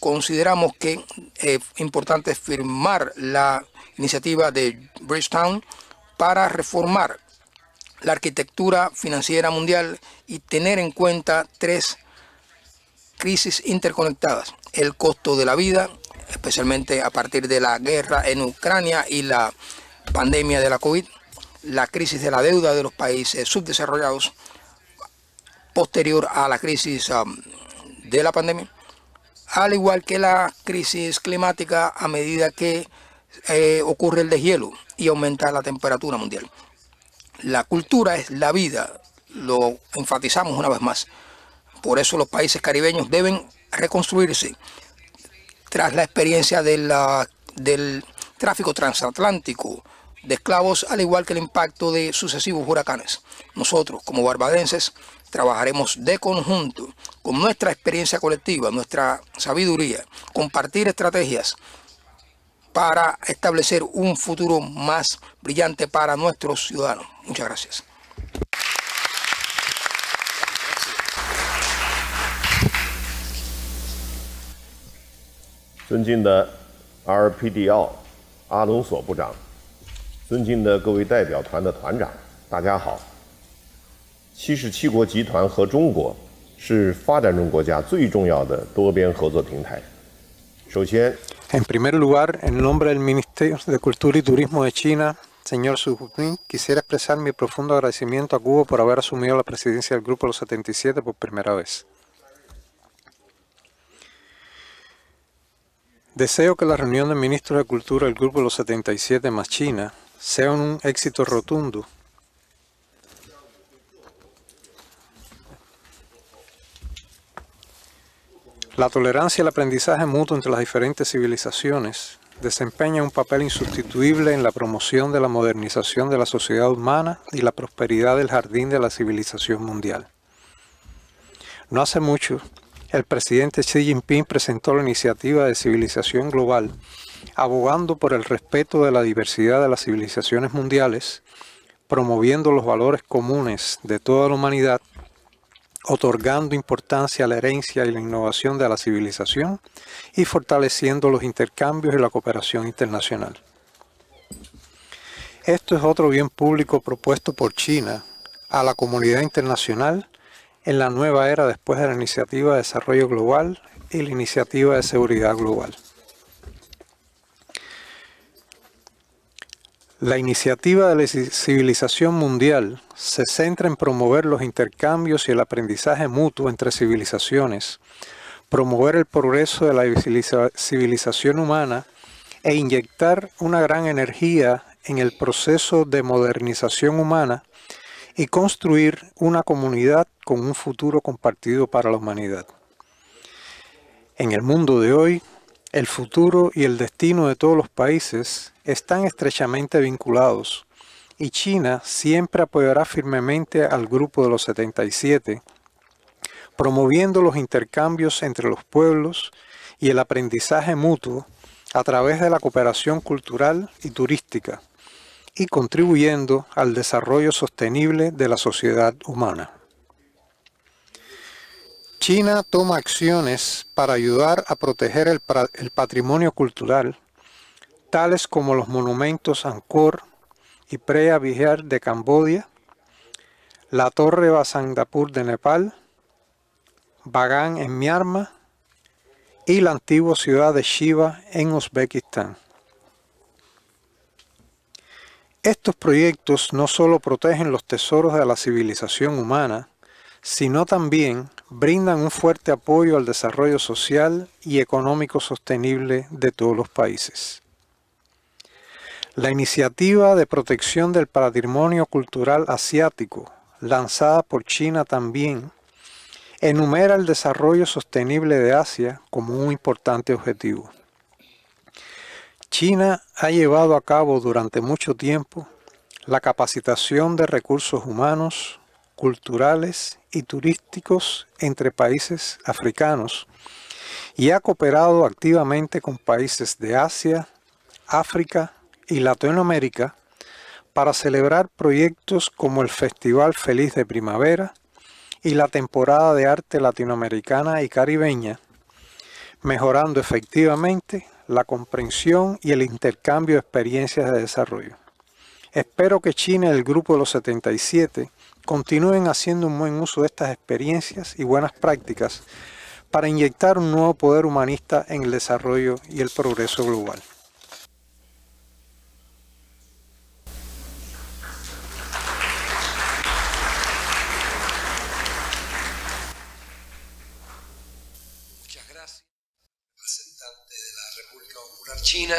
consideramos que es importante firmar la iniciativa de Bridgetown para reformar la arquitectura financiera mundial y tener en cuenta tres crisis interconectadas. El costo de la vida, especialmente a partir de la guerra en Ucrania y la pandemia de la COVID, la crisis de la deuda de los países subdesarrollados posterior a la crisis um, de la pandemia, al igual que la crisis climática a medida que eh, ocurre el deshielo y aumenta la temperatura mundial. La cultura es la vida, lo enfatizamos una vez más. Por eso los países caribeños deben reconstruirse tras la experiencia del tráfico transatlántico de esclavos, al igual que el impacto de sucesivos huracanes. Nosotros, como barbadenses, trabajaremos de conjunto con nuestra experiencia colectiva, nuestra sabiduría, compartir estrategias para establecer un futuro más brillante para nuestros ciudadanos. Muchas gracias. RPDO 尊敬的各位代表团的团长，大家好。七十七国集团和中国是发展中国家最重要的多边合作平台。首先，En primer lugar, en nombre del Ministerio de Cultura y Turismo de China, señor Jinping, quisiera expresar mi profundo agradecimiento a Cuba por haber asumido la presidencia del Grupo Los 77 por primera vez. Deseo que la reunión de ministros de Cultura del Grupo Los 77 más China sea un éxito rotundo. La tolerancia y el aprendizaje mutuo entre las diferentes civilizaciones desempeña un papel insustituible en la promoción de la modernización de la sociedad humana y la prosperidad del jardín de la civilización mundial. No hace mucho, el presidente Xi Jinping presentó la iniciativa de civilización global abogando por el respeto de la diversidad de las civilizaciones mundiales, promoviendo los valores comunes de toda la humanidad, otorgando importancia a la herencia y la innovación de la civilización y fortaleciendo los intercambios y la cooperación internacional. Esto es otro bien público propuesto por China a la comunidad internacional en la nueva era después de la Iniciativa de Desarrollo Global y la Iniciativa de Seguridad Global. La iniciativa de la civilización mundial se centra en promover los intercambios y el aprendizaje mutuo entre civilizaciones, promover el progreso de la civilización humana e inyectar una gran energía en el proceso de modernización humana y construir una comunidad con un futuro compartido para la humanidad. En el mundo de hoy, el futuro y el destino de todos los países están estrechamente vinculados y China siempre apoyará firmemente al Grupo de los 77, promoviendo los intercambios entre los pueblos y el aprendizaje mutuo a través de la cooperación cultural y turística y contribuyendo al desarrollo sostenible de la sociedad humana. China toma acciones para ayudar a proteger el, patrimonio cultural tales como los monumentos Angkor y Preah Vihear de Camboya, la Torre Basangdapur de Nepal, Bagan en Myanmar y la antigua ciudad de Shiva en Uzbekistán. Estos proyectos no solo protegen los tesoros de la civilización humana, sino también brindan un fuerte apoyo al desarrollo social y económico sostenible de todos los países. La iniciativa de protección del patrimonio cultural asiático, lanzada por China también, enumera el desarrollo sostenible de Asia como un importante objetivo. China ha llevado a cabo durante mucho tiempo la capacitación de recursos humanos, culturales y turísticos entre países africanos y ha cooperado activamente con países de Asia, África y Latinoamérica para celebrar proyectos como el Festival Feliz de Primavera y la temporada de arte latinoamericana y caribeña, mejorando efectivamente la comprensión y el intercambio de experiencias de desarrollo. Espero que China y el Grupo de los 77 continúen haciendo un buen uso de estas experiencias y buenas prácticas para inyectar un nuevo poder humanista en el desarrollo y el progreso global. China.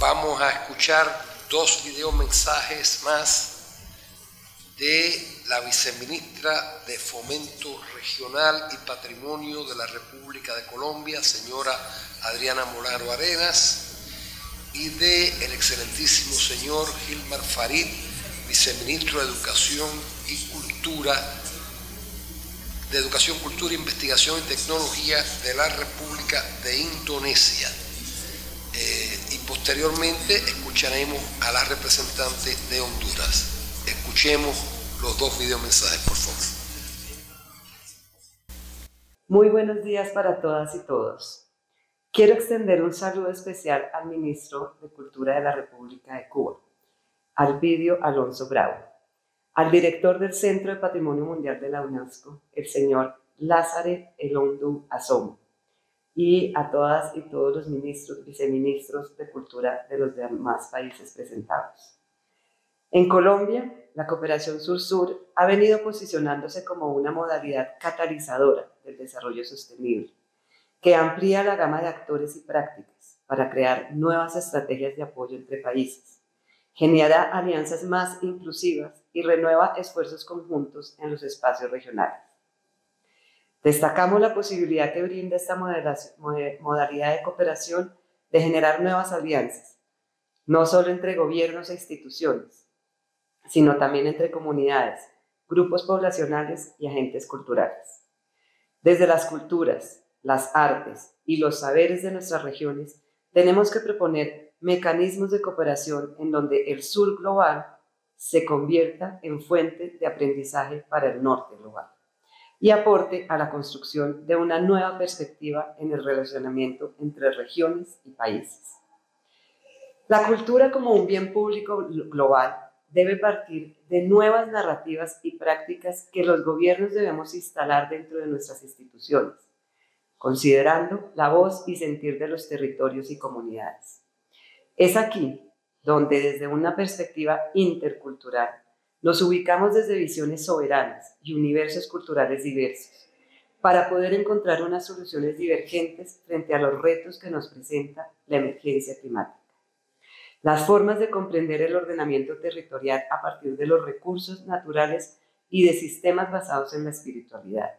Vamos a escuchar dos videomensajes más de la viceministra de Fomento Regional y Patrimonio de la República de Colombia, señora Adriana Molaro Arenas, y de el excelentísimo señor Gilmar Farid, viceministro de Educación y Cultura, de Educación, Cultura, Investigación y Tecnología de la República de Indonesia. Eh, y posteriormente escucharemos a la representante de Honduras. Escuchemos los dos videomensajes, por favor. Muy buenos días para todas y todos. Quiero extender un saludo especial al ministro de Cultura de la República de Cuba, Alvidio Alonso Bravo, al director del Centro de Patrimonio Mundial de la UNESCO, el señor Lázaro Elondu Asomo, y a todas y todos los ministros, viceministros de Cultura de los demás países presentados. En Colombia, la cooperación sur-sur ha venido posicionándose como una modalidad catalizadora del desarrollo sostenible, que amplía la gama de actores y prácticas para crear nuevas estrategias de apoyo entre países, genera alianzas más inclusivas y renueva esfuerzos conjuntos en los espacios regionales. Destacamos la posibilidad que brinda esta modalidad de cooperación de generar nuevas alianzas, no solo entre gobiernos e instituciones, sino también entre comunidades, grupos poblacionales y agentes culturales. Desde las culturas, las artes y los saberes de nuestras regiones, tenemos que proponer mecanismos de cooperación en donde el sur global se convierta en fuente de aprendizaje para el norte global y aporte a la construcción de una nueva perspectiva en el relacionamiento entre regiones y países. La cultura como un bien público global debe partir de nuevas narrativas y prácticas que los gobiernos debemos instalar dentro de nuestras instituciones, considerando la voz y sentir de los territorios y comunidades. Es aquí donde desde una perspectiva intercultural nos ubicamos desde visiones soberanas y universos culturales diversos para poder encontrar unas soluciones divergentes frente a los retos que nos presenta la emergencia climática. Las formas de comprender el ordenamiento territorial a partir de los recursos naturales y de sistemas basados en la espiritualidad.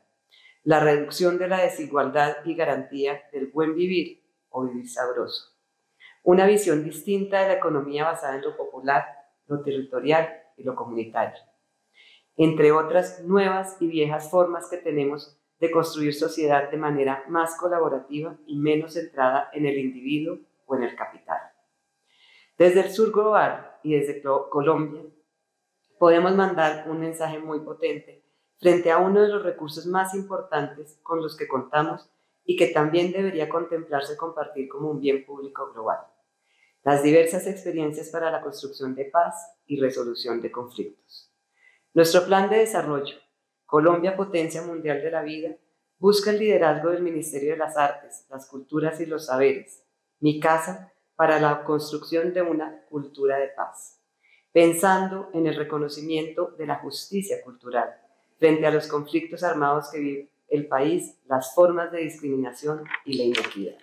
La reducción de la desigualdad y garantía del buen vivir o vivir sabroso. Una visión distinta de la economía basada en lo popular, lo territorial y lo comunitario. Entre otras nuevas y viejas formas que tenemos de construir sociedad de manera más colaborativa y menos centrada en el individuo o en el capital. Desde el sur global y desde Colombia, podemos mandar un mensaje muy potente frente a uno de los recursos más importantes con los que contamos y que también debería contemplarse compartir como un bien público global. Las diversas experiencias para la construcción de paz y resolución de conflictos. Nuestro plan de desarrollo, Colombia Potencia Mundial de la Vida, busca el liderazgo del Ministerio de las Artes, las Culturas y los Saberes, mi casa, para la construcción de una cultura de paz, pensando en el reconocimiento de la justicia cultural frente a los conflictos armados que vive el país, las formas de discriminación y la inequidad.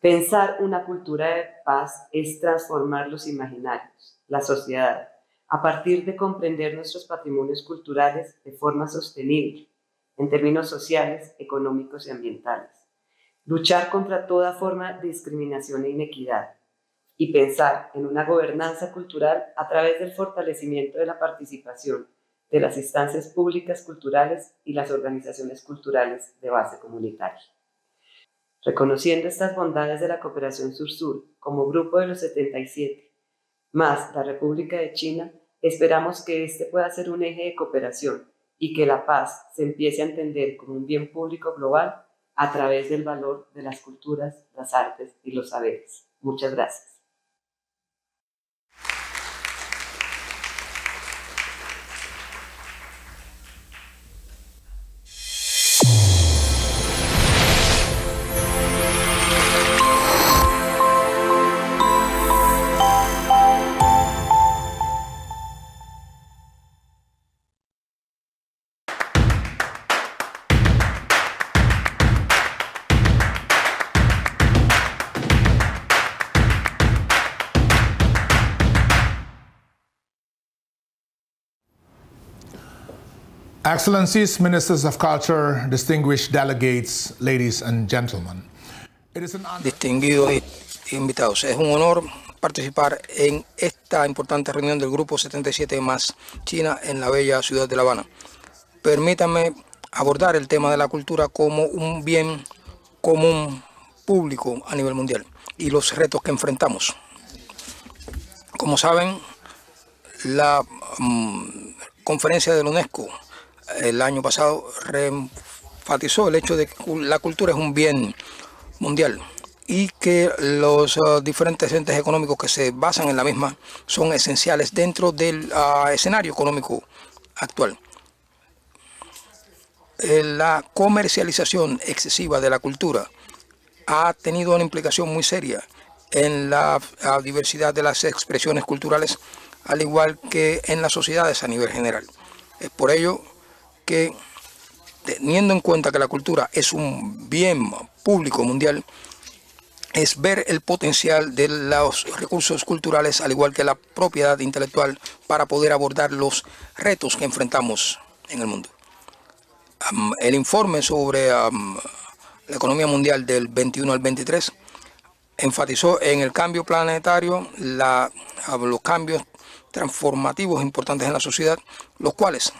Pensar una cultura de paz es transformar los imaginarios, la sociedad, a partir de comprender nuestros patrimonios culturales de forma sostenible, en términos sociales, económicos y ambientales. Luchar contra toda forma de discriminación e inequidad y pensar en una gobernanza cultural a través del fortalecimiento de la participación de las instancias públicas culturales y las organizaciones culturales de base comunitaria. Reconociendo estas bondades de la cooperación sur-sur como grupo de los 77, más la República de China, esperamos que este pueda ser un eje de cooperación y que la paz se empiece a entender como un bien público global a través del valor de las culturas, las artes y los saberes. Muchas gracias. Excellencies, Ministers of Culture, distinguished delegates, ladies and gentlemen. Distinguidos invitados, es un honor participar en esta importante reunión del Grupo 77 más China en la bella ciudad de La Habana. Permítanme abordar el tema de la cultura como un bien común público a nivel mundial y los retos que enfrentamos. Como saben, la mm, conferencia de la UNESCO el año pasado reenfatizó el hecho de que la cultura es un bien mundial y que los uh, diferentes entes económicos que se basan en la misma son esenciales dentro del uh, escenario económico actual. Eh, la comercialización excesiva de la cultura ha tenido una implicación muy seria en la uh, diversidad de las expresiones culturales, al igual que en las sociedades a nivel general. Es por ello que teniendo en cuenta que la cultura es un bien público mundial, es ver el potencial de los recursos culturales, al igual que la propiedad intelectual, para poder abordar los retos que enfrentamos en el mundo. el informe sobre la economía mundial del 21 al 23 enfatizó en el cambio planetario, los cambios transformativos importantes en la sociedad, los cuales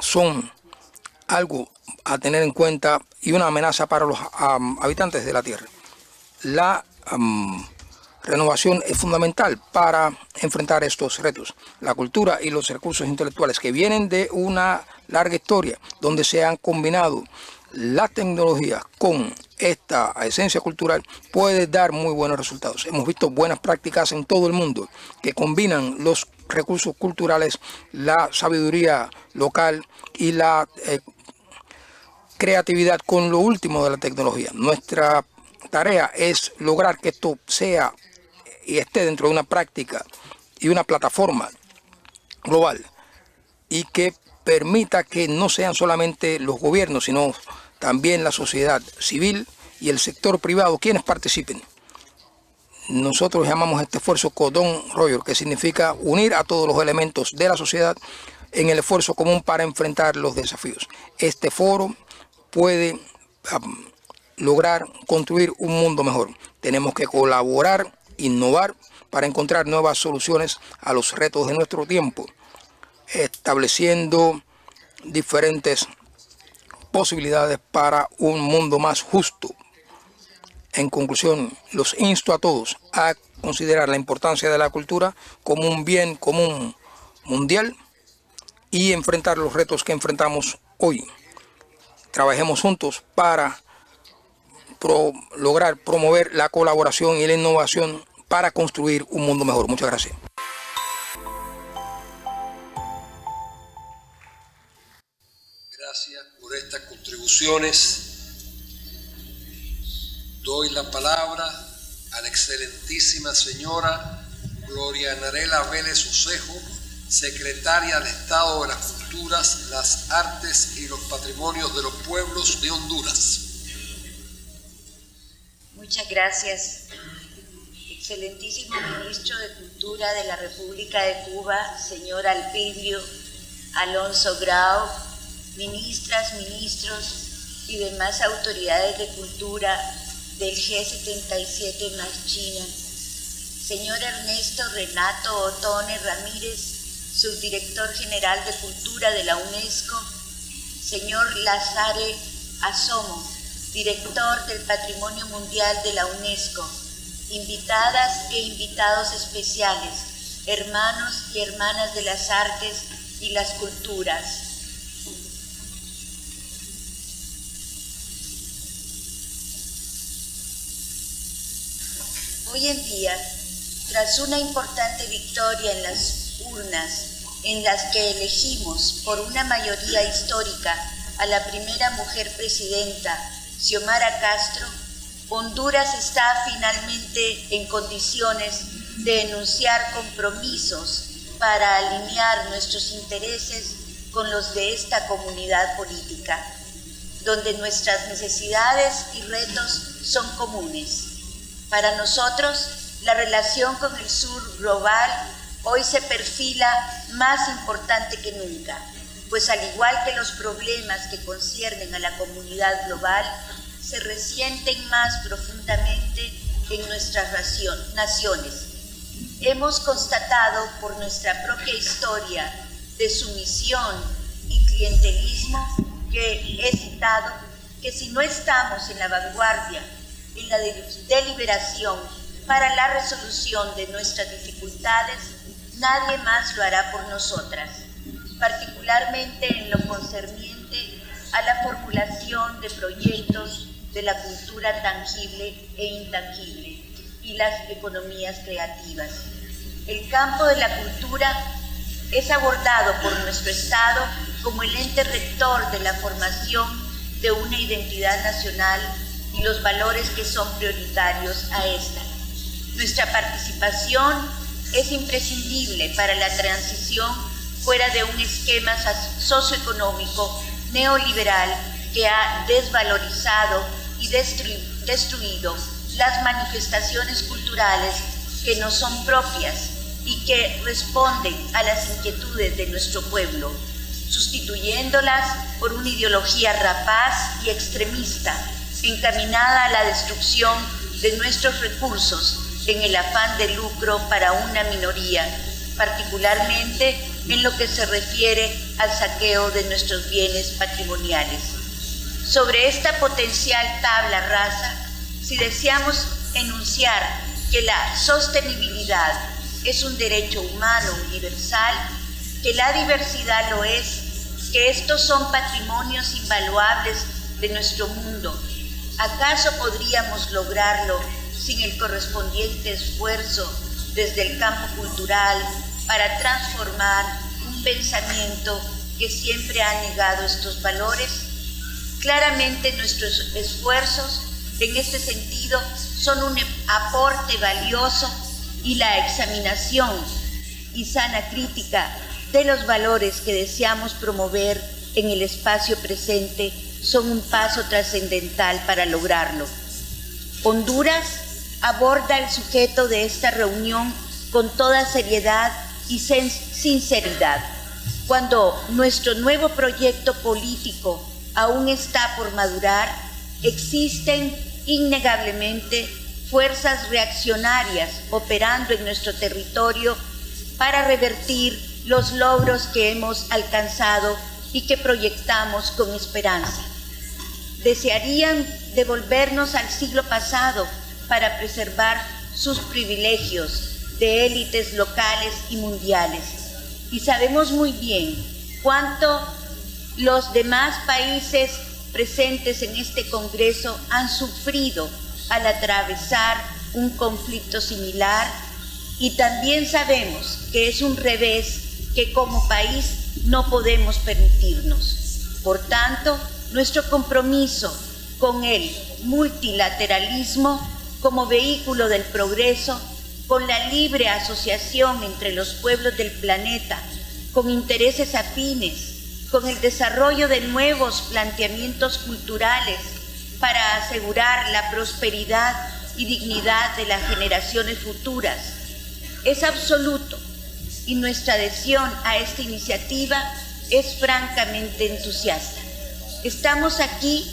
son algo a tener en cuenta y una amenaza para los habitantes de la Tierra. La renovación es fundamental para enfrentar estos retos. La cultura y los recursos intelectuales que vienen de una larga historia donde se han combinado la tecnología con esta esencia cultural puede dar muy buenos resultados. Hemos visto buenas prácticas en todo el mundo que combinan los recursos culturales, la sabiduría local y la eh, creatividad con lo último de la tecnología. Nuestra tarea es lograr que esto sea y esté dentro de una práctica y una plataforma global y que permita que no sean solamente los gobiernos, sino también la sociedad civil y el sector privado quienes participen. Nosotros llamamos este esfuerzo Codón Royer, que significa unir a todos los elementos de la sociedad en el esfuerzo común para enfrentar los desafíos. Este foro puede lograr construir un mundo mejor. Tenemos que colaborar, innovar para encontrar nuevas soluciones a los retos de nuestro tiempo, estableciendo diferentes posibilidades para un mundo más justo. En conclusión, los insto a todos a considerar la importancia de la cultura como un bien común mundial y enfrentar los retos que enfrentamos hoy. Trabajemos juntos para lograr promover la colaboración y la innovación para construir un mundo mejor. Muchas gracias. estas contribuciones. Doy la palabra a la excelentísima señora Gloria Narela Vélez Osejo, secretaria de Estado de las Culturas, las Artes y los Patrimonios de los Pueblos de Honduras. Muchas gracias, excelentísimo ministro de Cultura de la República de Cuba, señor Alpidio Alonso Grau, ministras, ministros y demás autoridades de cultura del G77 más China, señor Ernesto Renato Otone Ramírez, subdirector general de Cultura de la UNESCO, señor Lazare Asomo, director del Patrimonio Mundial de la UNESCO, invitadas e invitados especiales, hermanos y hermanas de las artes y las culturas. Hoy en día, tras una importante victoria en las urnas, en las que elegimos por una mayoría histórica a la primera mujer presidenta, Xiomara Castro, Honduras está finalmente en condiciones de enunciar compromisos para alinear nuestros intereses con los de esta comunidad política, donde nuestras necesidades y retos son comunes. Para nosotros, la relación con el sur global hoy se perfila más importante que nunca, pues al igual que los problemas que conciernen a la comunidad global, se resienten más profundamente en nuestras naciones. Hemos constatado por nuestra propia historia de sumisión y clientelismo que he citado que si no estamos en la vanguardia, en la deliberación para la resolución de nuestras dificultades, nadie más lo hará por nosotras, particularmente en lo concerniente a la formulación de proyectos de la cultura tangible e intangible y las economías creativas. El campo de la cultura es abordado por nuestro Estado como el ente rector de la formación de una identidad nacional y los valores que son prioritarios a esta. Nuestra participación es imprescindible para la transición fuera de un esquema socioeconómico neoliberal que ha desvalorizado y destruido las manifestaciones culturales que no son propias y que responden a las inquietudes de nuestro pueblo, sustituyéndolas por una ideología rapaz y extremista, encaminada a la destrucción de nuestros recursos en el afán de lucro para una minoría, particularmente en lo que se refiere al saqueo de nuestros bienes patrimoniales. Sobre esta potencial tabla rasa, si deseamos enunciar que la sostenibilidad es un derecho humano universal, que la diversidad lo es, que estos son patrimonios invaluables de nuestro mundo, ¿acaso podríamos lograrlo sin el correspondiente esfuerzo desde el campo cultural para transformar un pensamiento que siempre ha negado estos valores? Claramente nuestros esfuerzos en este sentido son un aporte valioso y la examinación y sana crítica de los valores que deseamos promover en el espacio presente son un paso trascendental para lograrlo. Honduras aborda el sujeto de esta reunión con toda seriedad y sinceridad. Cuando nuestro nuevo proyecto político aún está por madurar, existen innegablemente fuerzas reaccionarias operando en nuestro territorio para revertir los logros que hemos alcanzado y que proyectamos con esperanza. Desearían devolvernos al siglo pasado para preservar sus privilegios de élites locales y mundiales. Y sabemos muy bien cuánto los demás países presentes en este Congreso han sufrido al atravesar un conflicto similar y también sabemos que es un revés que como país no podemos permitirnos. Por tanto, nuestro compromiso con el multilateralismo como vehículo del progreso, con la libre asociación entre los pueblos del planeta con intereses afines, con el desarrollo de nuevos planteamientos culturales para asegurar la prosperidad y dignidad de las generaciones futuras. Es absoluto y nuestra adhesión a esta iniciativa es francamente entusiasta. Estamos aquí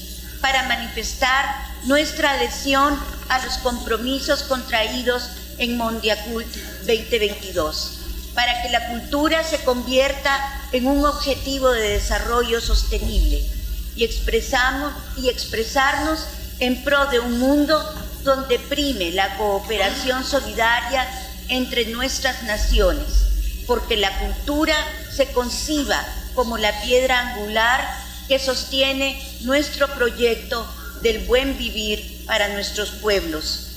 para manifestar nuestra adhesión a los compromisos contraídos en Mondiacult 2022, para que la cultura se convierta en un objetivo de desarrollo sostenible y, expresamos, y expresarnos en pro de un mundo donde prime la cooperación solidaria entre nuestras naciones, porque la cultura se conciba como la piedra angular que sostiene nuestro proyecto del buen vivir para nuestros pueblos.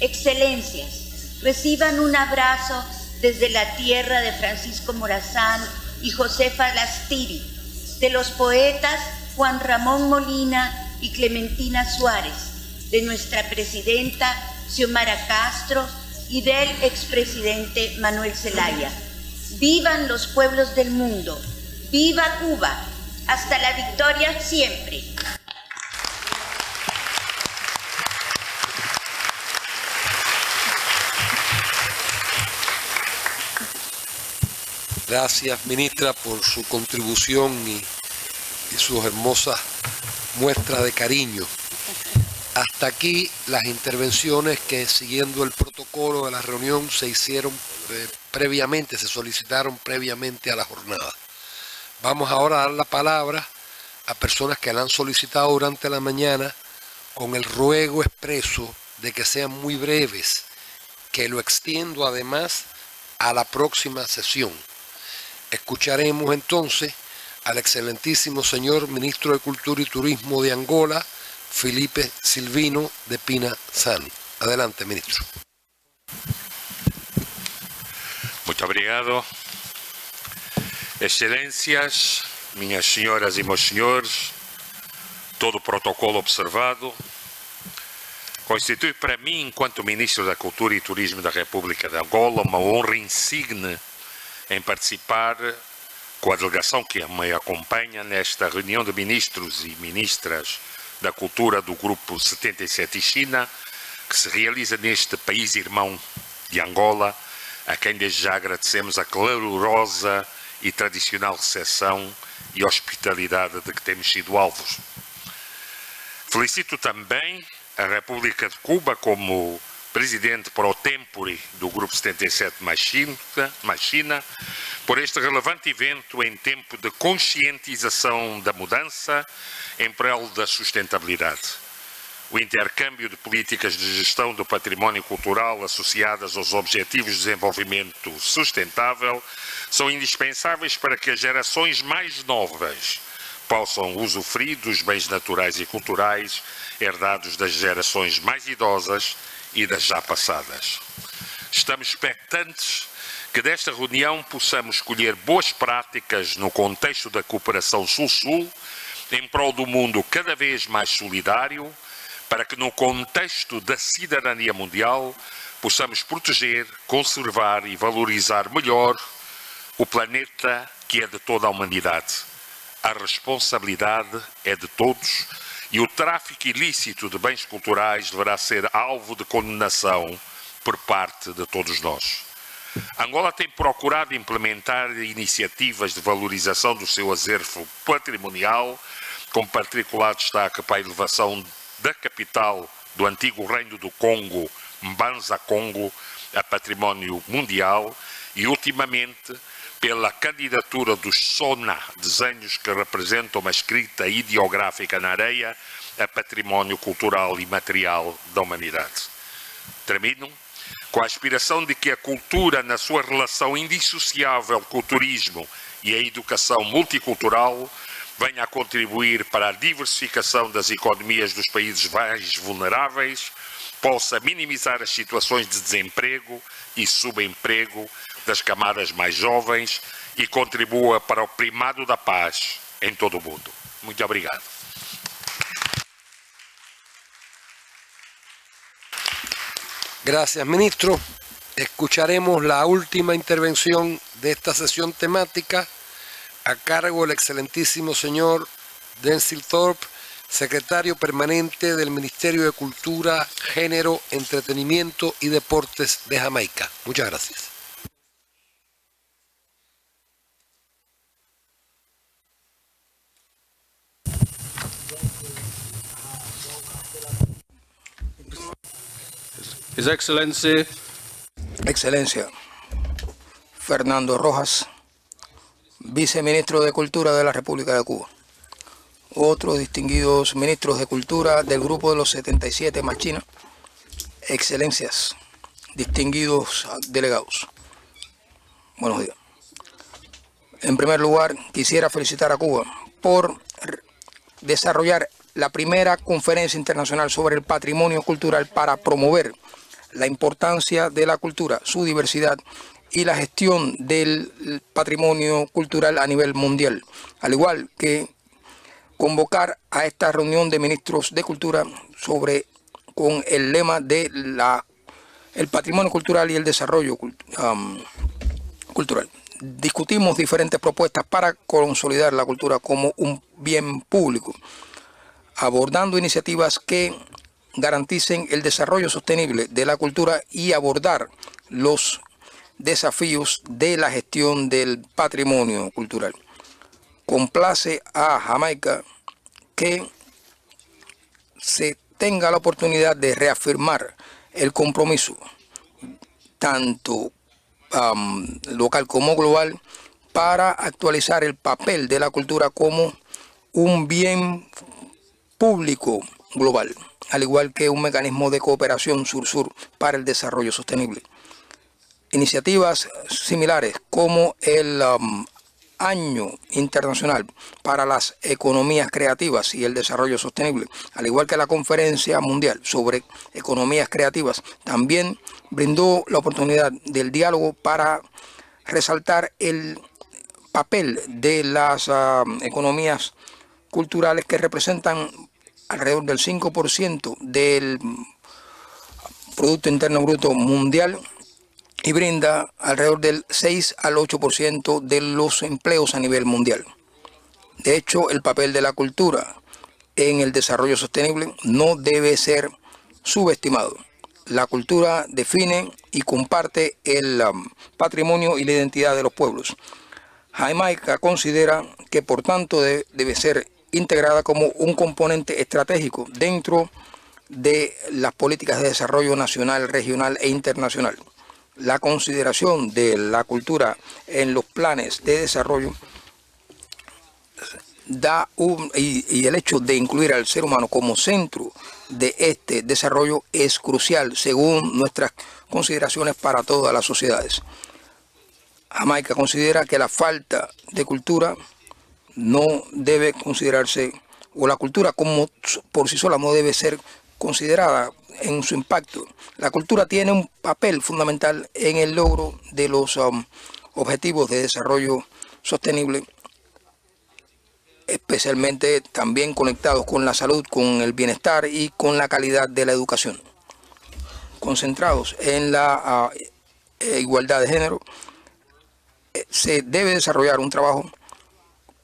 Excelencias, reciban un abrazo desde la tierra de Francisco Morazán y Josefa Lastiri, de los poetas Juan Ramón Molina y Clementina Suárez, de nuestra presidenta Xiomara Castro y del expresidente Manuel Zelaya. Vivan los pueblos del mundo, viva Cuba, hasta la victoria siempre. Gracias, ministra, por su contribución y, sus hermosas muestras de cariño. Hasta aquí las intervenciones que siguiendo el protocolo de la reunión se hicieron eh, previamente, se solicitaron previamente a la jornada. Vamos ahora a dar la palabra a personas que la han solicitado durante la mañana con el ruego expreso de que sean muy breves, que lo extiendo además a la próxima sesión. Escucharemos entonces al excelentísimo señor ministro de Cultura y Turismo de Angola, Felipe Silvino de Pina San. Adelante, ministro. Muito obrigado. Excelências, minhas senhoras e meus senhores, todo o protocolo observado, constitui para mim, enquanto Ministro da Cultura e Turismo da República de Angola, uma honra insigne em participar com a delegação que me acompanha nesta reunião de ministros e ministras da cultura do Grupo 77 China, que se realiza neste país irmão de Angola, a quem desde já agradecemos a calorosa e tradicional recepção e hospitalidade de que temos sido alvos. Felicito também a República de Cuba como presidente pro tempore do Grupo 77 mais China, mais China, por este relevante evento em tempo de conscientização da mudança em prol da sustentabilidade. O intercâmbio de políticas de gestão do património cultural associadas aos Objetivos de Desenvolvimento Sustentável são indispensáveis para que as gerações mais novas possam usufruir dos bens naturais e culturais herdados das gerações mais idosas e das já passadas. Estamos expectantes que desta reunião possamos escolher boas práticas no contexto da cooperação Sul-Sul, em prol do mundo cada vez mais solidário, para que no contexto da cidadania mundial possamos proteger, conservar e valorizar melhor o planeta que é de toda a humanidade. A responsabilidade é de todos e o tráfico ilícito de bens culturais deverá ser alvo de condenação por parte de todos nós. Angola tem procurado implementar iniciativas de valorização do seu acervo patrimonial, com particular destaque para a elevação da capital do antigo Reino do Congo, Mbanza Congo, a património mundial e, ultimamente, pela candidatura dos SONA, desenhos que representam uma escrita ideográfica na areia, a património cultural e material da humanidade. Termino com a aspiração de que a cultura, na sua relação indissociável com o turismo e a educação multicultural, venha a contribuir para a diversificação das economias dos países mais vulneráveis, possa minimizar as situações de desemprego e subemprego das camadas mais jovens e contribua para o primado da paz em todo o mundo. Muito obrigado. Gracias, ministro. escucharemos la última intervención de esta sesión temática a cargo del excelentísimo señor Denzil Thorpe, secretario permanente del Ministerio de Cultura, Género, Entretenimiento y Deportes de Jamaica. Muchas gracias. His Excellency. Excelencia. Fernando Rojas, viceministro de Cultura de la República de Cuba. Otros distinguidos ministros de Cultura del grupo de los 77 más China. Excelencias, distinguidos delegados. Buenos días. En primer lugar, quisiera felicitar a Cuba por desarrollar la primera conferencia internacional sobre el patrimonio cultural para promover la importancia de la cultura, su diversidad y la gestión del patrimonio cultural a nivel mundial, al igual que convocar a esta reunión de ministros de cultura sobre con el lema de la el patrimonio cultural y el desarrollo cultural. Discutimos diferentes propuestas para consolidar la cultura como un bien público, abordando iniciativas que garanticen el desarrollo sostenible de la cultura y abordar los desafíos de la gestión del patrimonio cultural. Complace a Jamaica que se tenga la oportunidad de reafirmar el compromiso, tanto local como global, para actualizar el papel de la cultura como un bien público global al igual que un mecanismo de cooperación sur-sur para el desarrollo sostenible. Iniciativas similares como el um, Año Internacional para las Economías Creativas y el Desarrollo Sostenible, al igual que la Conferencia Mundial sobre Economías Creativas, también brindó la oportunidad del diálogo para resaltar el papel de las um, economías culturales que representan alrededor del 5% del Producto Interno Bruto Mundial y brinda alrededor del 6 al 8% de los empleos a nivel mundial. De hecho, el papel de la cultura en el desarrollo sostenible no debe ser subestimado. La cultura define y comparte el um, patrimonio y la identidad de los pueblos. Jamaica considera que por tanto debe ser integrada como un componente estratégico dentro de las políticas de desarrollo nacional, regional e internacional. La consideración de la cultura en los planes de desarrollo da un, y, el hecho de incluir al ser humano como centro de este desarrollo es crucial según nuestras consideraciones para todas las sociedades. Jamaica considera que la falta de cultura no debe considerarse, o la cultura como por sí sola no debe ser considerada en su impacto. La cultura tiene un papel fundamental en el logro de los um, objetivos de desarrollo sostenible, especialmente también conectados con la salud, con el bienestar y con la calidad de la educación. Concentrados en la uh, igualdad de género, eh, se debe desarrollar un trabajo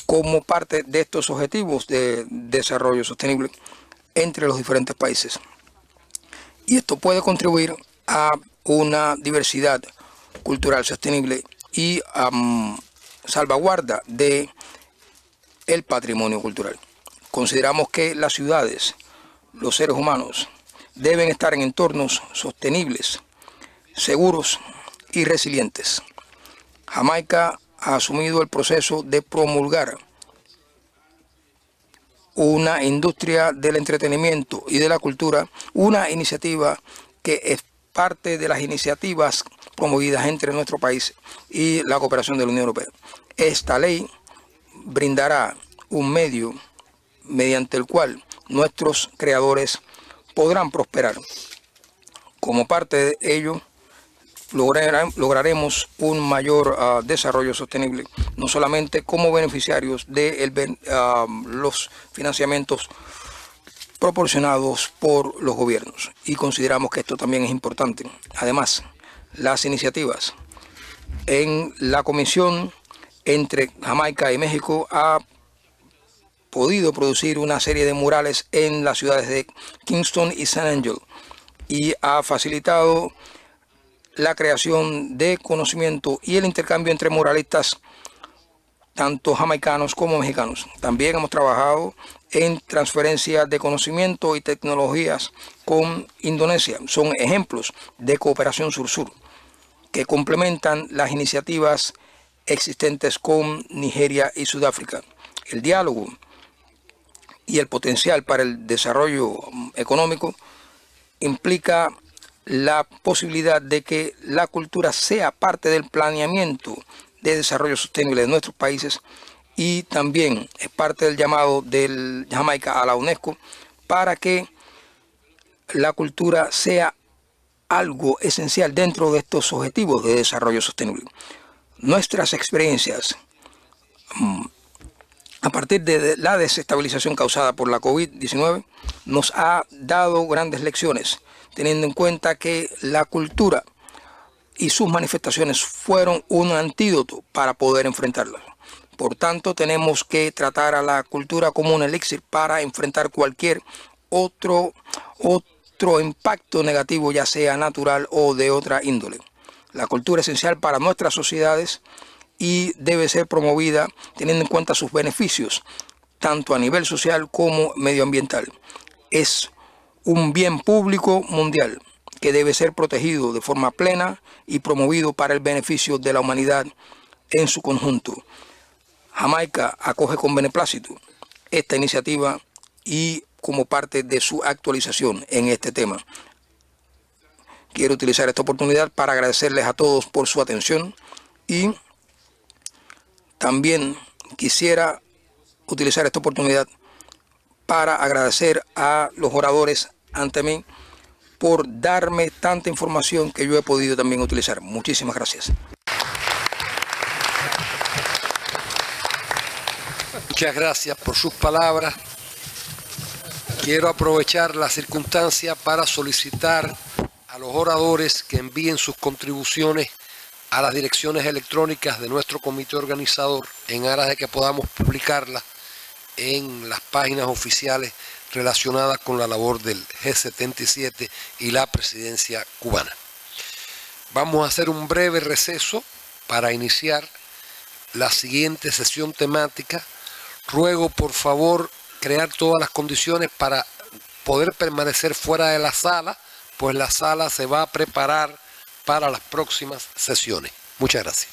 como parte de estos objetivos de desarrollo sostenible entre los diferentes países. Y esto puede contribuir a una diversidad cultural sostenible y a salvaguarda de el patrimonio cultural. Consideramos que las ciudades, los seres humanos, deben estar en entornos sostenibles, seguros y resilientes. Jamaica ha asumido el proceso de promulgar una industria del entretenimiento y de la cultura, una iniciativa que es parte de las iniciativas promovidas entre nuestro país y la cooperación de la Unión Europea. Esta ley brindará un medio mediante el cual nuestros creadores podrán prosperar. Como parte de ello, lograremos un mayor ah, desarrollo sostenible, no solamente como beneficiarios de ah, los financiamientos proporcionados por los gobiernos y consideramos que esto también es importante. Además, las iniciativas. En la comisión entre Jamaica y México ha podido producir una serie de murales en las ciudades de Kingston y San Angel y ha facilitado la creación de conocimiento y el intercambio entre muralistas tanto jamaicanos como mexicanos. También hemos trabajado en transferencia de conocimiento y tecnologías con Indonesia. Son ejemplos de cooperación sur-sur que complementan las iniciativas existentes con Nigeria y Sudáfrica. El diálogo y el potencial para el desarrollo económico implica la posibilidad de que la cultura sea parte del planeamiento de desarrollo sostenible de nuestros países y también es parte del llamado del Jamaica a la UNESCO para que la cultura sea algo esencial dentro de estos objetivos de desarrollo sostenible. Nuestras experiencias mm, a partir de la desestabilización causada por la COVID-19 nos ha dado grandes lecciones, teniendo en cuenta que la cultura y sus manifestaciones fueron un antídoto para poder enfrentarlas. Por tanto, tenemos que tratar a la cultura como un elixir para enfrentar cualquier otro, otro impacto negativo, ya sea natural o de otra índole. La cultura es esencial para nuestras sociedades y debe ser promovida teniendo en cuenta sus beneficios, tanto a nivel social como medioambiental. Es un bien público mundial que debe ser protegido de forma plena y promovido para el beneficio de la humanidad en su conjunto. Jamaica acoge con beneplácito esta iniciativa y como parte de su actualización en este tema. Quiero utilizar esta oportunidad para agradecerles a todos por su atención y también quisiera utilizar esta oportunidad para agradecer a los oradores ante mí por darme tanta información que yo he podido también utilizar. Muchísimas gracias. Muchas gracias por sus palabras. Quiero aprovechar la circunstancia para solicitar a los oradores que envíen sus contribuciones a las direcciones electrónicas de nuestro comité organizador en aras de que podamos publicarlas en las páginas oficiales relacionadas con la labor del G77 y la presidencia cubana. Vamos a hacer un breve receso para iniciar la siguiente sesión temática. Ruego por favor crear todas las condiciones para poder permanecer fuera de la sala, pues la sala se va a preparar para las próximas sesiones. Muchas gracias.